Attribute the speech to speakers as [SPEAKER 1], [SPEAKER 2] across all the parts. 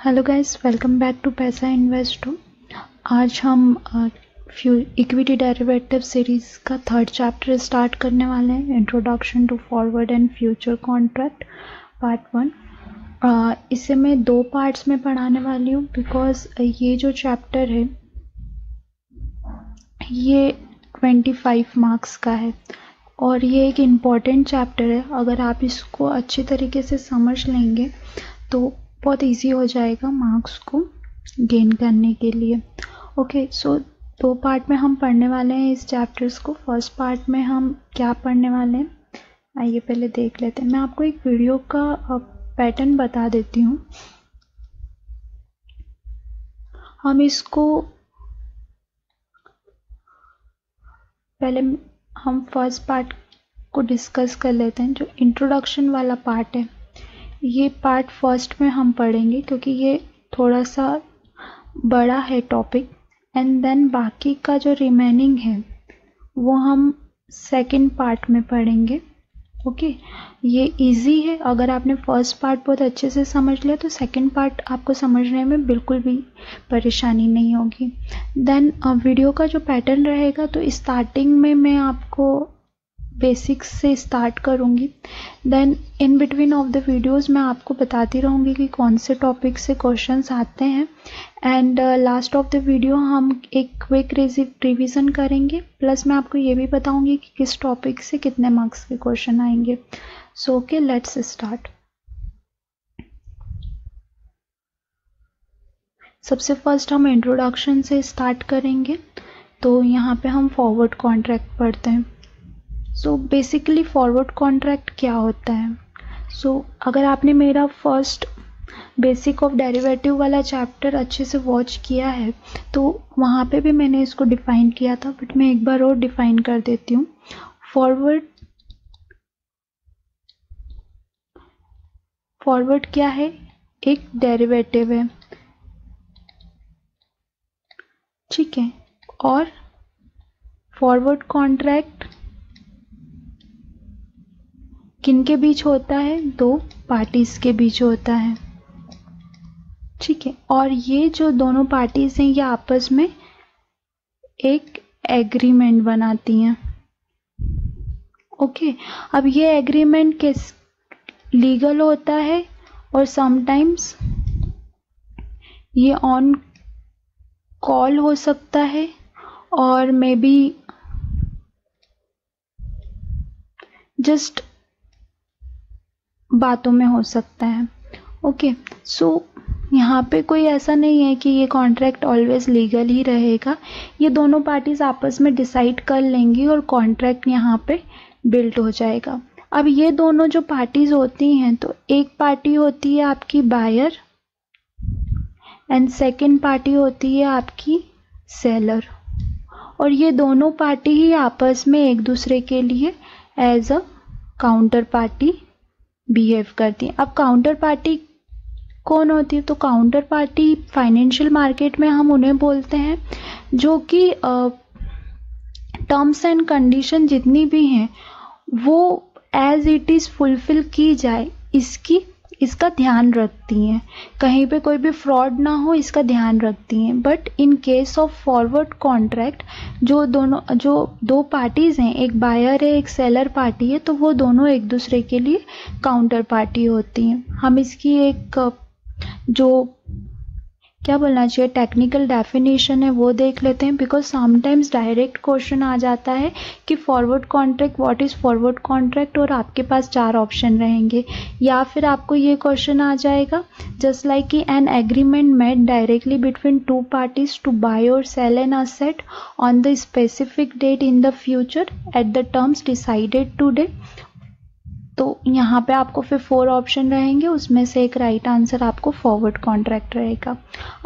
[SPEAKER 1] Hello guys welcome back to Paisa Investo आज हम few equity derivative series का third chapter start करने वाले हैं introduction to forward and future contract part one इसे मैं दो पार्ट्स में पढ़ाने वाली हूँ बिकॉज़ ये जो चैप्टर है, ये ट्वेंटी फाइव मार्क्स का है। और ये एक इंपॉर्टेंट चैप्टर है, अगर आप इसको अच्छे तरीके से समझ लेंगे तो बहुत इजी हो जाएगा मार्क्स को गेन करने के लिए। ओके okay, सो so, दो पार्ट में हम पढ़ने वाले हैं इस चैप्टर्स को। फ़र्स्ट पार्ट में हम क्या पढ़ने वाले हैं? आइए पहले देख लेते हैं। मैं आपको एक वीडियो का पैटर्न बता देती हूँ। हम इसको पहले हम फ़र्स्ट पार्ट को डिस्कस कर लेते हैं जो इंट्रोडक्शन वाला पार्ट है। ये पार्ट फ़र्स्ट में हम पढ़ेंगे क्योंकि ये थोड़ा सा बड़ा है टॉपिक एंड देन बाकी का जो रिमेनिंग है, वो हम सेकंड पार्ट में पढ़ेंगे. Okay okay? ये इजी है. अगर आपने फ़र्स्ट पार्ट बहुत अच्छे से समझ लिया तो सेकंड पार्ट आपको समझने में बिल्कुल भी परेशानी नहीं होगी. देन वीडियो का जो पैटर्न रहेगा तो स्टार्टिंग में मैं आपको बेसिक्स से स्टार्ट करूँगी. Then in between of the videos मैं आपको बताती रहूँगी कि कौन से टॉपिक से क्वेश्चंस आते हैं. And last of the video हम एक क्विक रिवीजन करेंगे. प्लस मैं आपको ये भी बताऊँगी कि किस टॉपिक से कितने मार्क्स के क्वेश्चन आएँगे. सो ओके लेट्स स्टार्ट सबसे फ़र्स्ट हम इंट्रोडक्शन से स्टार्ट करेंगे. तो यहाँ पे हम फॉरवर्ड कॉन्ट्रैक्ट पढ़ते हैं. सो बेसिकली फॉरवर्ड कॉन्ट्रैक्ट क्या होता है? सो so, अगर आपने मेरा फ़र्स्ट बेसिक ऑफ़ डेरिवेटिव वाला चैप्टर अच्छे से वॉच किया है तो वहाँ पे भी मैंने इसको डिफ़ाइन किया था बट मैं एक बार और डिफ़ाइन कर देती हूँ। फॉरवर्ड फॉरवर्ड क्या है? एक डेरिवेटिव है। ठीक है? और फॉरवर्ड कॉन्ट्रैक्ट किन के बीच होता है? दो पार्टीज़ के बीच होता है। ठीक है, और ये जो दोनों पार्टीज़ हैं, ये आपस में एक एग्रीमेंट बनाती हैं। ओके अब ये एग्रीमेंट किस लीगल होता है? और समटाइम्स ये ऑन कॉल हो सकता है, और मे बी जस्ट बातों में हो सकता है। ओके सो यहाँ पे कोई ऐसा नहीं है कि ये कॉन्ट्रैक्ट ऑलवेज लीगल ही रहेगा। ये दोनों पार्टीज़ आपस में डिसाइड कर लेंगी और कॉन्ट्रैक्ट यहाँ पे बिल्ड हो जाएगा। अब ये दोनों जो पार्टीज़ होती हैं तो एक पार्टी होती है आपकी बायर एंड सेकंड पार्टी होती है आपकी सेलर और ये दोनों पार्टी ही आपस में एक दूसरे के लिए as a counter party behave करती हैं। अब काउंटर पार्टी कौन होती है? तो काउंटर पार्टी फाइनेंशियल मार्केट में हम उन्हें बोलते हैं, जो कि टर्म्स एंड कंडीशन जितनी भी हैं, वो एज इट इज़ फुलफिल की जाए, इसकी इसका ध्यान रखती हैं। कहीं पे कोई भी फ्रॉड ना हो, इसका ध्यान रखती हैं। But in case of forward contract जो दोनों, जो दो पार्टीज़ हैं, एक बायर है, एक सेलर पार्टी है तो वो दोनों एक दूसरे के लिए काउंटर पार्टी होती हैं। हम इसकी एक, जो क्या बोलना चाहिए? टेक्निकल डेफिनेशन है, वो देख लेते हैं बिकॉज़ समटाइम्स डायरेक्ट क्वेश्चन आ जाता है कि forward contract what is forward contract और आपके पास चार ऑप्शन रहेंगे। या फिर आपको ये क्वेश्चन आ जाएगा जस्ट लाइक कि an agreement made directly between two parties to buy और sell an asset on the specific date in the future at the terms decided today तो यहाँ पे आपको फिर फोर ऑप्शन रहेंगे, उसमें से एक राइट right आंसर आपको फॉरवर्ड कॉन्ट्रैक्ट रहेगा।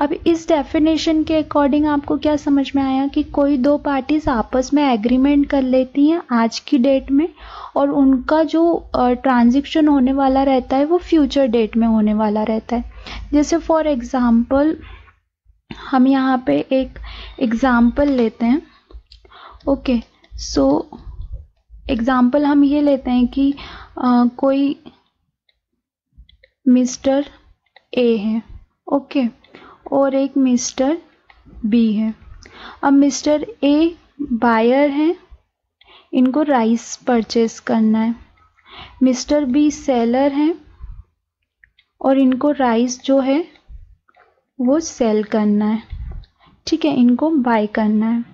[SPEAKER 1] अब इस डेफिनेशन के अकॉर्डिंग आपको क्या समझ में आया कि कोई दो पार्टीज़ आपस में एग्रीमेंट कर लेती हैं आज की डेट में, और उनका जो ट्रांजेक्शन होने वाला रहता है वो फ्यूचर डेट में होने वाला रहता है। जैसे फॉर एग्ज़ाम्पल हम यहाँ पे एक एग्ज़ाम्पल लेते हैं। ओके सो एग्ज़ाम्पल हम ये लेते हैं कि आ, कोई मिस्टर ए है ओके और एक मिस्टर बी है। अब मिस्टर ए बायर हैं इनको राइस परचेस करना है। मिस्टर बी सेलर हैं और इनको राइस जो है वो सेल करना है। ठीक है इनको बाय करना है।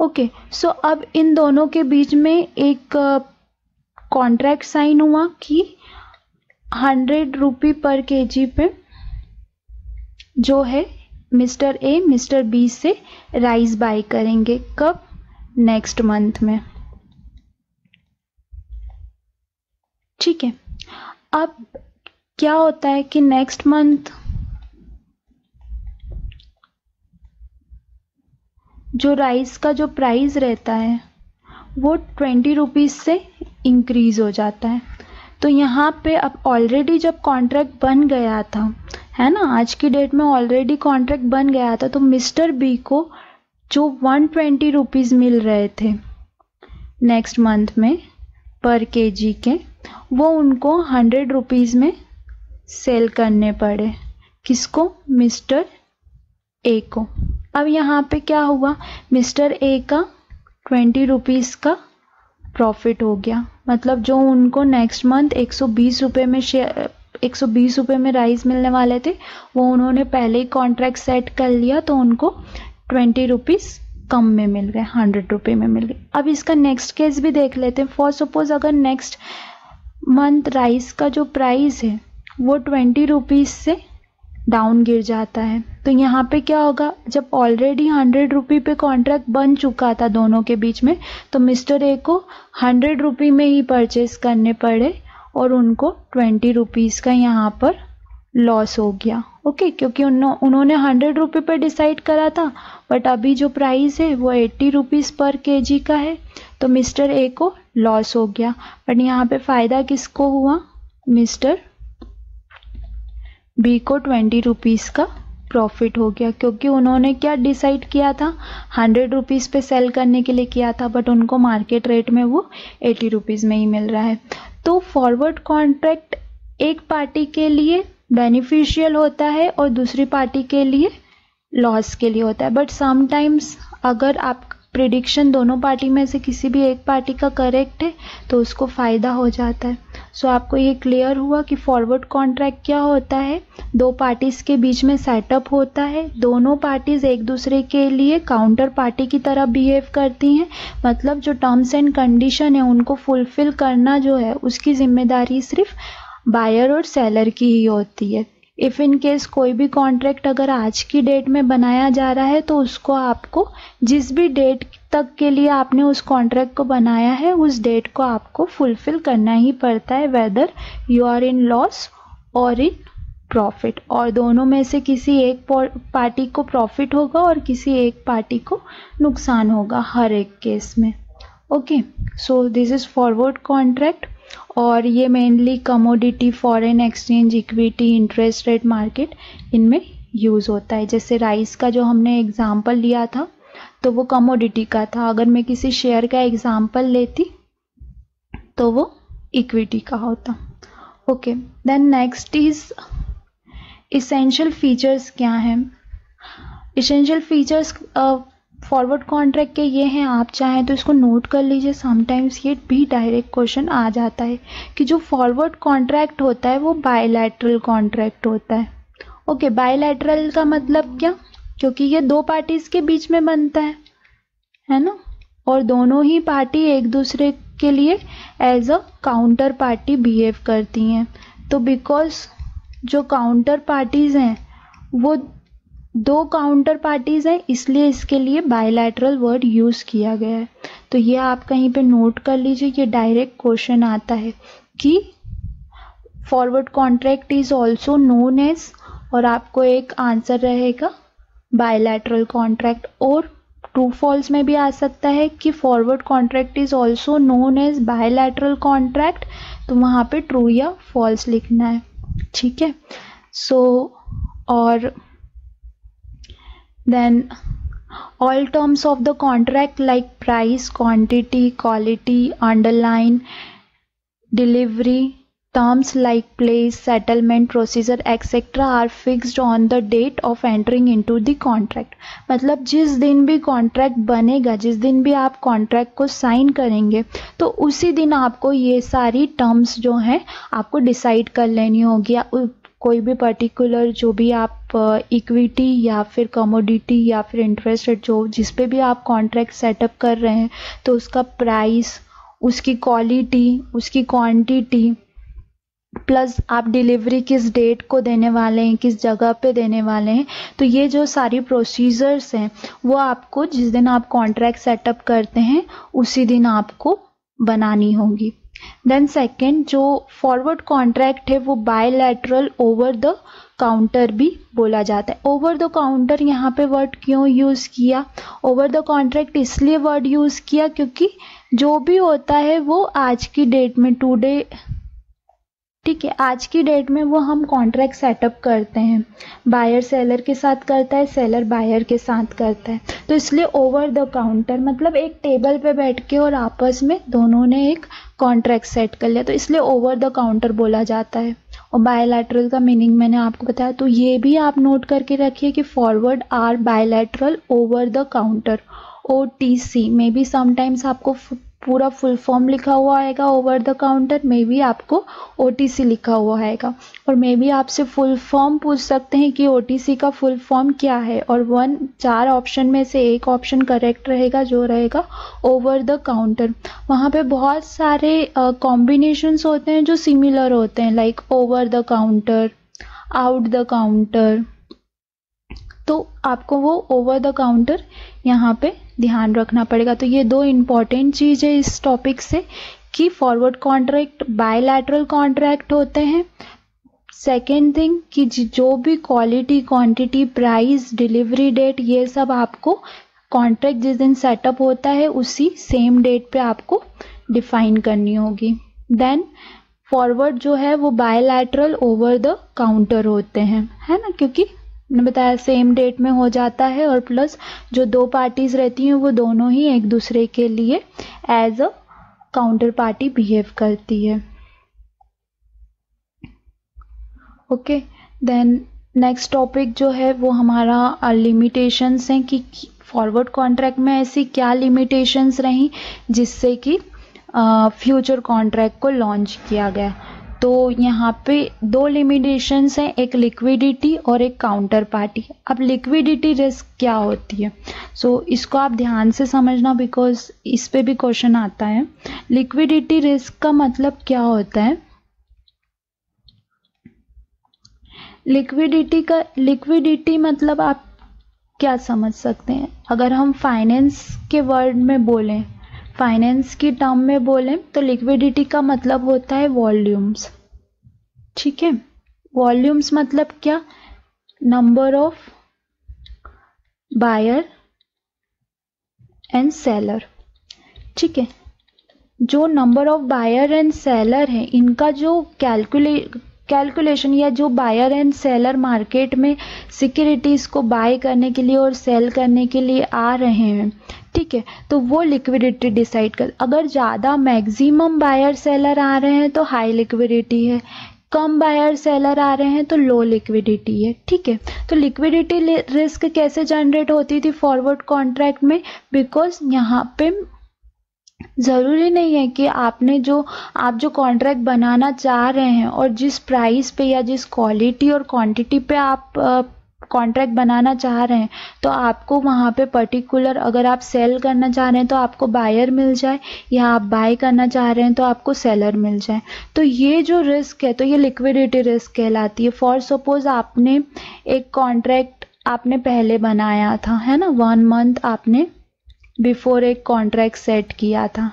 [SPEAKER 1] ओके सो अब इन दोनों के बीच में एक कॉन्ट्रैक्ट साइन हुआ कि हंड्रेड रुपी पर केजी पे जो है मिस्टर ए मिस्टर बी से राइस बाय करेंगे कब? नेक्स्ट मंथ में। ठीक है। अब क्या होता है कि नेक्स्ट मंथ जो राइस का जो प्राइस रहता है, वो ट्वेंटी रुपीज़ से इंक्रीज़ हो जाता है। तो यहाँ पे अब ऑलरेडी जब कॉन्ट्रैक्ट बन गया था, है ना? आज की डेट में ऑलरेडी कॉन्ट्रैक्ट बन गया था तो मिस्टर बी को जो वन ट्वेंटी रुपीज़ मिल रहे थे नेक्स्ट मंथ में पर केजी के, वो उनको हंड्रेड रुपीज़ में सेल करने पड़े। किसको? मिस्टर ए को। अब यहाँ पे क्या हुआ? मिस्टर ए का ट्वेंटी रुपीज़ का प्रॉफिट हो गया। मतलब जो उनको नेक्स्ट मंथ एक सौ बीस रुपये में शेयर एक सौ बीस रुपये में राइस मिलने वाले थे, वो उन्होंने पहले ही कॉन्ट्रैक्ट सेट कर लिया तो उनको ट्वेंटी रुपीज़ कम में मिल गए हंड्रेड रुपये में मिल गए। अब इसका नेक्स्ट केस भी देख लेते हैं। फॉर सपोज़ अगर नेक्स्ट मंथ राइस का जो प्राइस है, वो ट्वेंटी रुपीज़ से डाउन गिर जाता है। तो यहाँ पे क्या होगा? जब ऑलरेडी हंड्रेड रुपी पे कॉन्ट्रैक्ट बन चुका था दोनों के बीच में तो मिस्टर ए को हंड्रेड रुपी में ही परचेस करने पड़े और उनको ट्वेंटी रुपीज़ का यहाँ पर लॉस हो गया। ओके क्योंकि उन्होंने हंड्रेड रुपये पर डिसाइड करा था बट अभी जो प्राइस है वो एट्टी रुपीज़ पर केजी का है तो मिस्टर ए को लॉस हो गया। बट यहाँ पे फ़ायदा किसको हुआ? मिस्टर बी को ट्वेंटी रुपीज़ का प्रॉफिट हो गया, क्योंकि उन्होंने क्या डिसाइड किया था? हंड्रेड रुपीज़ पे सेल करने के लिए किया था बट उनको मार्केट रेट में वो एटी रुपीज़ में ही मिल रहा है। तो फॉरवर्ड कॉन्ट्रैक्ट एक पार्टी के लिए बेनिफिशियल होता है और दूसरी पार्टी के लिए लॉस के लिए होता है। बट समटाइम्स अगर आप प्रिडिक्शन दोनों पार्टी में से किसी भी एक पार्टी का करेक्ट है तो उसको फ़ायदा हो जाता है। सो so, आपको ये क्लियर हुआ कि फॉरवर्ड कॉन्ट्रैक्ट क्या होता है? दो पार्टीज़ के बीच में सेटअप होता है। दोनों पार्टीज़ एक दूसरे के लिए काउंटर पार्टी की तरह बिहेव करती हैं। मतलब जो टर्म्स एंड कंडीशन है उनको फुलफ़िल करना जो है उसकी ज़िम्मेदारी सिर्फ़ बायर और सेलर की ही होती है। इफ़ इन केस कोई भी कॉन्ट्रैक्ट अगर आज की डेट में बनाया जा रहा है तो उसको आपको जिस भी डेट तक के लिए आपने उस कॉन्ट्रैक्ट को बनाया है, उस डेट को आपको फुलफिल करना ही पड़ता है whether you are in loss और इन प्रॉफिट और दोनों में से किसी एक पार्टी को प्रॉफिट होगा और किसी एक पार्टी को नुकसान होगा, हर एक केस में. Okay so this is forward contract और ये mainly commodity foreign exchange equity interest rate market इनमें यूज़ होता है। जैसे राइस का जो हमने एग्ज़ाम्पल लिया था तो वो कमोडिटी का था। अगर मैं किसी शेयर का एग्ज़ाम्पल लेती तो वो इक्विटी का होता। Okay then next is essential features क्या हैं? इसेंशियल फीचर्स फॉरवर्ड कॉन्ट्रैक्ट के ये हैं, आप चाहें तो इसको नोट कर लीजिए। समटाइम्स ये भी डायरेक्ट क्वेश्चन आ जाता है कि जो फॉरवर्ड कॉन्ट्रैक्ट होता है, वो बायलैटरल कॉन्ट्रैक्ट होता है। ओके बायलैटरल का मतलब क्या? क्योंकि ये दो पार्टीज़ के बीच में बनता है है ना? और दोनों ही पार्टी एक दूसरे के लिए as a counter party behave करती हैं। तो बिकॉज़ जो काउंटर पार्टीज़ हैं, वो दो काउंटर पार्टीज़ हैं, इसलिए इसके लिए बायलैटरल वर्ड यूज़ किया गया है। तो ये आप कहीं पे नोट कर लीजिए, ये डायरेक्ट क्वेश्चन आता है कि forward contract is also known as और आपको एक आंसर रहेगा बायलैटरल कॉन्ट्रैक्ट और ट्रू फॉल्स में भी आ सकता है कि forward contract is also known as bilateral contract तो वहाँ पे ट्रू या फॉल्स लिखना है। ठीक है? सो और then all terms of the contract like price quantity quality underline delivery terms like place settlement procedure etc are fixed on the date of entering into the contract मतलब जिस दिन भी कॉन्ट्रैक्ट बनेगा जिस दिन भी आप कॉन्ट्रैक्ट को साइन करेंगे तो उसी दिन आपको ये सारी टर्म्स जो हैं आपको डिसाइड कर लेनी होगी कोई भी पर्टिकुलर जो भी आप इक्विटी या फिर कमोडिटी या फिर इंटरेस्ट रेट जो, जिस पे भी आप कॉन्ट्रैक्ट सेटअप कर रहे हैं तो उसका प्राइस उसकी क्वालिटी उसकी क्वांटिटी प्लस आप डिलीवरी किस डेट को देने वाले हैं, किस जगह पे देने वाले हैं तो ये जो सारी प्रोसीजर्स हैं, वो आपको जिस दिन आप कॉन्ट्रैक्ट सेटअप करते हैं, उसी दिन आपको बनानी होगी। देन सेकेंड जो फॉरवर्ड कॉन्ट्रैक्ट है, वो बायलैटरल ओवर द काउंटर भी बोला जाता है। ओवर द काउंटर यहाँ पे वर्ड क्यों यूज़ किया? ओवर द कॉन्ट्रैक्ट इसलिए वर्ड यूज़ किया क्योंकि जो भी होता है, वो आज की डेट में टुडे ठीक है, आज की डेट में वो हम कॉन्ट्रैक्ट सेटअप करते हैं। बायर सेलर के साथ करता है सेलर बायर के साथ करता है। तो इसलिए ओवर द काउंटर मतलब एक टेबल पे बैठ के और आपस में दोनों ने एक कॉन्ट्रैक्ट सेट कर लिया। तो इसलिए ओवर द काउंटर बोला जाता है। और बायोलैटरल का मीनिंग मैंने आपको बताया। तो ये भी आप नोट करके रखिए कि forward are bilateral over the counter O T C may be sometimes आपको पूरा फुल फॉर्म लिखा हुआ आएगा over the counter may be आपको ओटीसी लिखा हुआ आएगा। और मे बी आपसे फुल फॉर्म पूछ सकते हैं कि ओटीसी का फुल फॉर्म क्या है। और वन चार ऑप्शन में से एक ऑप्शन करेक्ट रहेगा जो रहेगा ओवर द काउंटर वहाँ पे बहुत सारे कॉम्बिनेशंस uh, होते हैं जो सिमिलर होते हैं like over the counter out the counter तो आपको वो ओवर द काउंटर यहाँ पे ध्यान रखना पड़ेगा। तो ये दो इंपॉर्टेंट चीज़ है इस टॉपिक से कि फॉरवर्ड कॉन्ट्रैक्ट बायलैटरल कॉन्ट्रैक्ट होते हैं। सेकेंड थिंग कि जो भी quality quantity price delivery date ये सब आपको कॉन्ट्रैक्ट जिस दिन सेटअप होता है उसी सेम डेट पे आपको डिफाइन करनी होगी। देन फॉरवर्ड जो है वो बायलैटरल ओवर द काउंटर होते हैं, है ना? क्योंकि बताया सेम डेट में हो जाता है और प्लस जो दो पार्टीज़ रहती हैं, वो दोनों ही एक दूसरे के लिए as a counter party behave करती है। ओके देन नेक्स्ट टॉपिक जो है, वो हमारा लिमिटेशंस हैं कि फॉरवर्ड कॉन्ट्रैक्ट में ऐसी क्या लिमिटेशंस रहीं जिससे कि फ्यूचर कॉन्ट्रैक्ट को लॉन्च किया गया। तो यहाँ पे दो लिमिटेशंस हैं एक लिक्विडिटी और एक काउंटर पार्टी अब लिक्विडिटी रिस्क क्या होती है? सो so, इसको आप ध्यान से समझना बिकॉज़ इस पे भी क्वेश्चन आता है। लिक्विडिटी रिस्क का मतलब क्या होता है? लिक्विडिटी का लिक्विडिटी मतलब आप क्या समझ सकते हैं? अगर हम फाइनेंस के वर्ड में बोलें फाइनेंस की टर्म में बोलें तो लिक्विडिटी का मतलब होता है वॉल्यूम्स ठीक है? वॉल्यूम्स मतलब क्या? Number of buyer and seller ठीक है? जो number of buyer and seller है, इनका जो कैलकुले कैलकुलेशन या जो बायर एंड सेलर मार्केट में सिक्योरिटीज़ को बाय करने के लिए और सेल करने के लिए आ रहे हैं, ठीक है? तो वो लिक्विडिटी डिसाइड कर, अगर ज़्यादा मैक्सिमम बायर सेलर आ रहे हैं तो हाई लिक्विडिटी है। कम बायर सेलर आ रहे हैं तो लो लिक्विडिटी है, ठीक है? तो लिक्विडिटी रिस्क कैसे जनरेट होती थी फॉरवर्ड कॉन्ट्रैक्ट में? बिकॉज़ यहाँ पे ज़रूरी नहीं है कि आपने जो, आप जो कॉन्ट्रैक्ट बनाना चाह रहे हैं और जिस प्राइस पे या जिस क्वालिटी और क्वांटिटी पे आप कॉन्ट्रैक्ट बनाना चाह रहे हैं तो आपको वहाँ पे पर्टिकुलर अगर आप सेल करना चाह रहे हैं तो आपको बायर मिल जाए, या आप बाय करना चाह रहे हैं तो आपको सेलर मिल जाए। तो ये जो रिस्क है तो ये लिक्विडिटी रिस्क कहलाती है। फॉर सपोज़ आपने एक कॉन्ट्रैक्ट आपने पहले बनाया था, है ना? वन मंथ आपने बिफोर एक कॉन्ट्रैक्ट सेट किया था।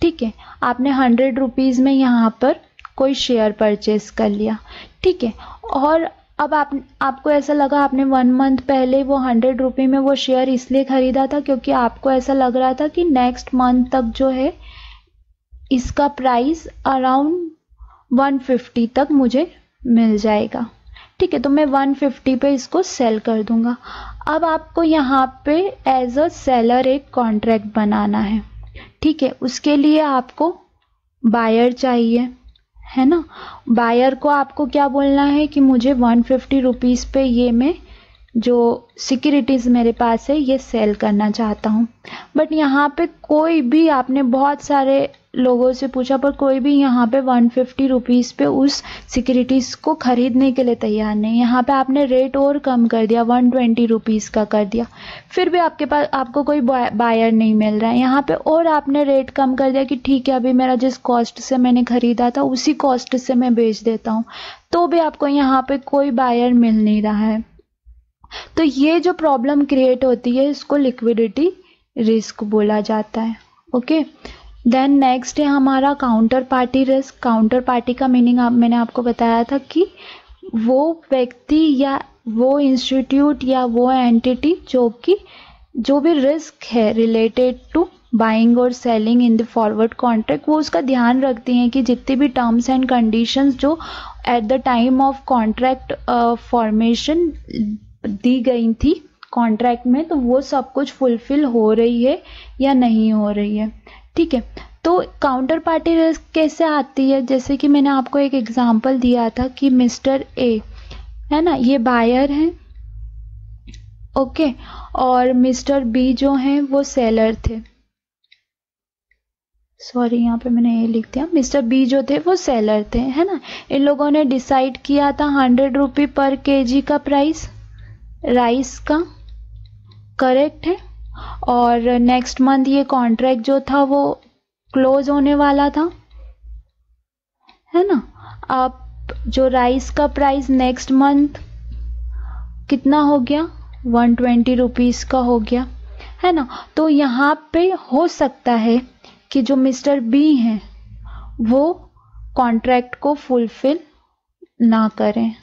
[SPEAKER 1] ठीक है? आपने हंड्रेड रुपीज़ में यहाँ पर कोई शेयर परचेज कर लिया। ठीक है? और अब आप, आपको ऐसा लगा आपने वन मंथ पहले वो हंड्रेड रुपये में वो शेयर इसलिए ख़रीदा था क्योंकि आपको ऐसा लग रहा था कि नेक्स्ट मंथ तक जो है, इसका प्राइस अराउंड वन फिफ्टी तक मुझे मिल जाएगा। ठीक है तो मैं वन फिफ्टी पे इसको सेल कर दूँगा। अब आपको यहाँ पे एज अ सेलर एक कॉन्ट्रैक्ट बनाना है। ठीक है, उसके लिए आपको बायर चाहिए। है ना? बायर को आपको क्या बोलना है कि मुझे वन फिफ्टी रुपीज़ पे ये मैं जो सिक्योरिटीज़ मेरे पास है, ये सेल करना चाहता हूँ। बट यहाँ पे कोई भी, आपने बहुत सारे लोगों से पूछा, पर कोई भी यहाँ पे वन फिफ्टी रुपीज़ पे उस सिक्योरिटीज़ को ख़रीदने के लिए तैयार नहीं यहाँ पे आपने रेट और कम कर दिया वन ट्वेंटी रुपीज़ का कर दिया। फिर भी आपके पास, आपको कोई बायर नहीं मिल रहा है। यहाँ पे और आपने रेट कम कर दिया कि ठीक है, अभी मेरा जिस कॉस्ट से मैंने ख़रीदा था, उसी कॉस्ट से मैं बेच देता हूँ। तो भी आपको यहाँ पे कोई बायर मिल नहीं रहा है। तो ये जो प्रॉब्लम क्रिएट होती है, इसको लिक्विडिटी रिस्क बोला जाता है ओके देन नेक्स्ट है हमारा counter party risk counter party का मीनिंग आप, मैंने आपको बताया था कि वो व्यक्ति या वो इंस्टीट्यूट या वो एंटिटी जो कि, जो भी रिस्क है रिलेटेड टू बाइंग और selling in the forward contract वो उसका ध्यान रखती हैं कि जितनी भी टर्म्स एंड कंडीशंस जो at the time of contract formation दी गई थी कॉन्ट्रैक्ट में तो वो सब कुछ फुलफिल हो रही है या नहीं हो रही है? ठीक है तो काउंटर पार्टी रिस्क कैसे आती है? जैसे कि मैंने आपको एक एग्जांपल दिया था कि मिस्टर ए है ना, ये बायर हैं ओके और मिस्टर बी जो हैं, वो सेलर थे। सॉरी यहाँ पे मैंने ये लिख दिया। मिस्टर बी जो थे, वो सेलर थे, है ना? इन लोगों ने डिसाइड किया था हंड्रेड रुपी पर केजी का प्राइस राइस का। करेक्ट है। और नेक्स्ट मंथ ये कॉन्ट्रैक्ट जो था वो क्लोज होने वाला था। है ना? आप जो राइस का प्राइस नेक्स्ट मंथ कितना हो गया? वन ट्वेंटी रुपीज़ का हो गया। है ना? तो यहाँ पे हो सकता है कि जो मिस्टर बी हैं, वो कॉन्ट्रैक्ट को फुलफिल ना करें।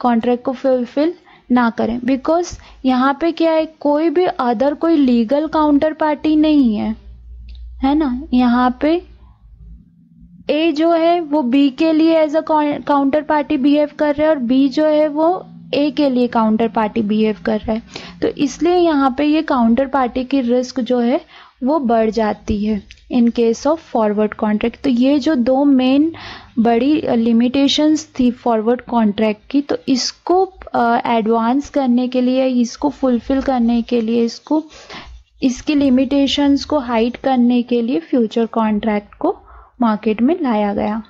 [SPEAKER 1] कॉन्ट्रैक्ट को फुलफिल ना करें। बिकॉज़ यहाँ पे क्या है, कोई भी अदर कोई लीगल काउंटर पार्टी नहीं है। है ना? यहाँ पे ए जो है, वो बी के लिए as a counter party behave कर रहा है और बी जो है, वो ए के लिए काउंटर पार्टी बिहेव कर रहा है। तो इसलिए यहाँ पे ये काउंटर पार्टी की रिस्क जो है, वो बढ़ जाती है। In case of forward contract तो ये जो दो मेन बड़ी लिमिटेशंस थी फॉरवर्ड कॉन्ट्रैक्ट की तो इसको एडवांस करने के लिए इसको फुलफिल करने के लिए इसको इसकी लिमिटेशंस को हाइड करने के लिए फ्यूचर कॉन्ट्रैक्ट को मार्केट में लाया गया।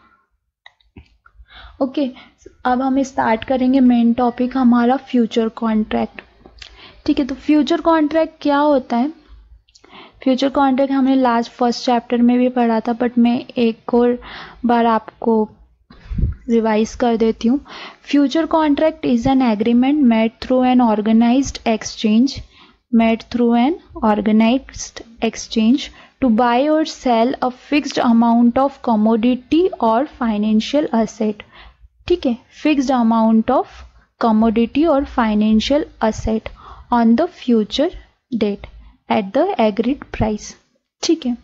[SPEAKER 1] ओके okay, अब हम स्टार्ट करेंगे मेन टॉपिक हमारा फ्यूचर कॉन्ट्रैक्ट ठीक है तो फ्यूचर कॉन्ट्रैक्ट क्या होता है? फ्यूचर कॉन्ट्रैक्ट हमने लास्ट फ़र्स्ट चैप्टर में भी पढ़ा था बट मैं एक और बार आपको रिवाइज कर देती हूँ। Future contract is an agreement made through an organised exchange made through an organised exchange to buy or sell a fixed amount of commodity or financial asset. ठीक है? Fixed amount of commodity or financial asset on the future date. At the agreed price ठीक है?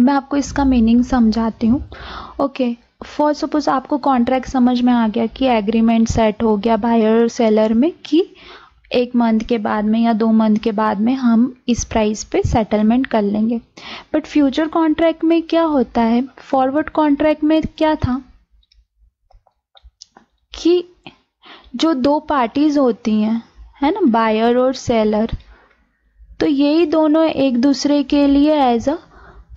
[SPEAKER 1] मैं आपको इसका meaning समझाती हूँ। Okay for suppose आपको कॉन्ट्रैक्ट समझ में आ गया कि एग्रीमेंट सेट हो गया बायर सेलर में कि एक मंथ के बाद में या दो मंथ के बाद में हम इस प्राइस पे सेटलमेंट कर लेंगे। बट फ्यूचर कॉन्ट्रैक्ट में क्या होता है? फॉरवर्ड कॉन्ट्रैक्ट में क्या था? कि जो दो पार्टीज़ होती हैं, है ना बायर और सेलर तो यही दोनों एक दूसरे के लिए as a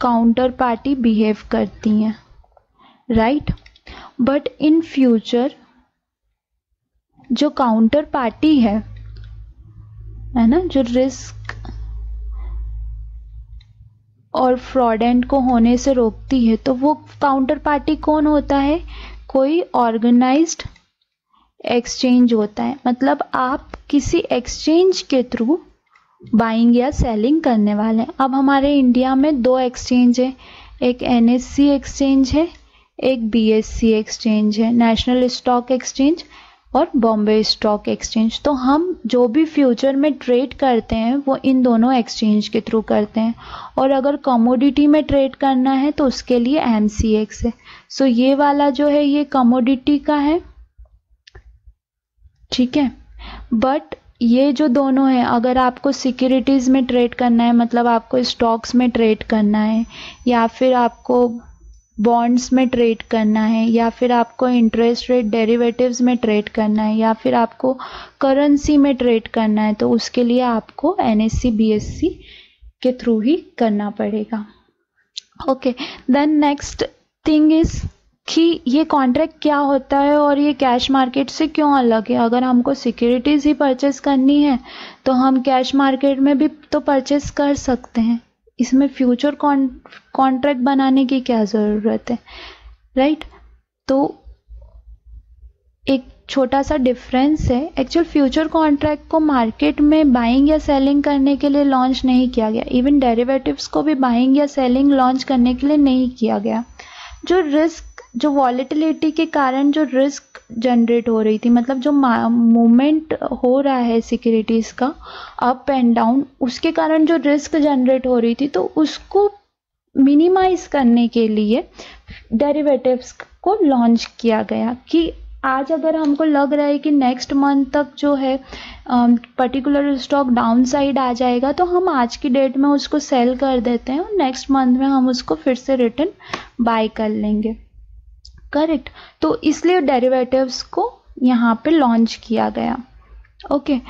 [SPEAKER 1] counter party behave करती हैं राइट बट इन फ्यूचर जो काउंटर पार्टी है है ना, जो रिस्क और फ्रॉडेंट को होने से रोकती है तो वो काउंटर पार्टी कौन होता है? कोई ऑर्गेनाइज्ड एक्सचेंज होता है। मतलब आप किसी एक्सचेंज के थ्रू बाइंग या सेलिंग करने वाले हैं। अब हमारे इंडिया में दो एक्सचेंज है। एक एन एक्सचेंज है, एक बी एक्सचेंज है नेशनल स्टॉक एक्सचेंज और बॉम्बे स्टॉक एक्सचेंज तो हम जो भी फ्यूचर में ट्रेड करते हैं, वो इन दोनों एक्सचेंज के थ्रू करते हैं। और अगर कमोडिटी में ट्रेड करना है तो उसके लिए एम सी एक्स है। सो ये वाला जो है, ये कमोडिटी का है। ठीक है? बट ये जो दोनों है, अगर आपको सिक्योरिटीज़ में ट्रेड करना है मतलब आपको स्टॉक्स में ट्रेड करना है, या फिर आपको बॉन्ड्स में ट्रेड करना है, या फिर आपको इंटरेस्ट रेट डेरिवेटिव्स में ट्रेड करना है, या फिर आपको करेंसी में ट्रेड करना है तो उसके लिए आपको एन एस सी के थ्रू ही करना पड़ेगा। Okay then next thing is कि ये कॉन्ट्रैक्ट क्या होता है और ये कैश मार्केट से क्यों अलग है? अगर हमको सिक्योरिटीज़ ही परचेस करनी है तो हम कैश मार्केट में भी तो परचेस कर सकते हैं। इसमें फ्यूचर कॉन्ट्रैक्ट बनाने की क्या ज़रूरत है? राइट तो एक छोटा सा डिफरेंस है। एक्चुअल फ्यूचर कॉन्ट्रैक्ट को मार्केट में बाइंग या सेलिंग करने के लिए लॉन्च नहीं किया गया। इवन डेरिवेटिव्स को भी बाइंग या सेलिंग लॉन्च करने के लिए नहीं किया गया। जो रिस्क जो वॉलीटिलिटी के कारण जो रिस्क जनरेट हो रही थी मतलब जो मूवमेंट हो रहा है सिक्योरिटीज़ का अप एंड डाउन उसके कारण जो रिस्क जनरेट हो रही थी तो उसको मिनिमाइज करने के लिए डेरिवेटिव्स को लॉन्च किया गया कि आज अगर हमको लग रहा है कि नेक्स्ट मंथ तक जो है पर्टिकुलर स्टॉक डाउन साइड आ जाएगा तो हम आज की डेट में उसको सेल कर देते हैं और नेक्स्ट मंथ में हम उसको फिर से रिटर्न बाय कर लेंगे। करेक्ट। तो इसलिए डेरिवेटिव्स को यहाँ पे लॉन्च किया गया। Okay okay.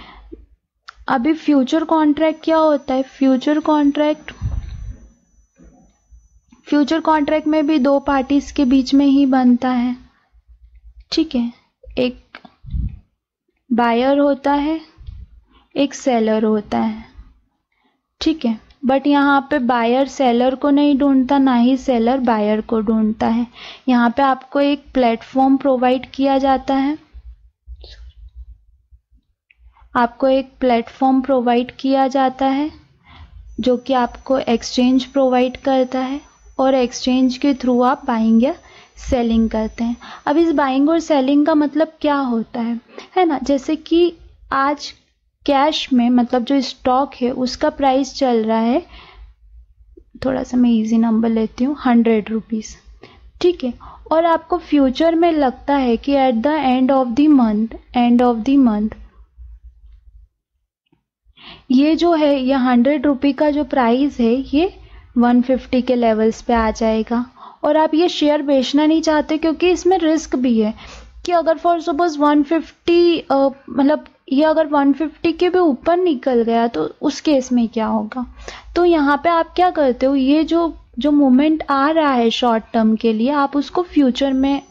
[SPEAKER 1] अभी फ्यूचर कॉन्ट्रैक्ट क्या होता है? फ्यूचर कॉन्ट्रैक्ट फ्यूचर कॉन्ट्रैक्ट में भी दो पार्टीज़ के बीच में ही बनता है। ठीक है? एक बायर होता है, एक सेलर होता है। ठीक है? बट यहाँ पे बायर सेलर को नहीं ढूंढता, ना ही सेलर बायर को ढूंढता है। यहाँ पे आपको एक प्लेटफॉर्म प्रोवाइड किया जाता है। आपको एक प्लेटफॉर्म प्रोवाइड किया जाता है, जो कि आपको एक्सचेंज प्रोवाइड करता है, और एक्सचेंज के थ्रू आप बाइंग या सेलिंग करते हैं। अब इस बाइंग और सेलिंग का मतलब क्या होता है? है ना? जैसे कि आज कैश में मतलब जो स्टॉक है, उसका प्राइस चल रहा है। थोड़ा सा मैं इजी नंबर लेती हूँ हंड्रेड रुपीज़ ठीक है? और आपको फ्यूचर में लगता है कि at the end of the month end of the month ये जो है, ये हंड्रेड रुपी का जो प्राइस है, ये वन फिफ्टी के लेवल्स पे आ जाएगा। और आप ये शेयर बेचना नहीं चाहते क्योंकि इसमें रिस्क भी है कि अगर फॉर सपोज़ 150 मतलब ये अगर 150 के भी ऊपर निकल गया तो उस केस में क्या होगा? तो यहाँ पे आप क्या करते हो? ये जो जो मोमेंट आ रहा है शॉर्ट टर्म के लिए, आप उसको फ्यूचर में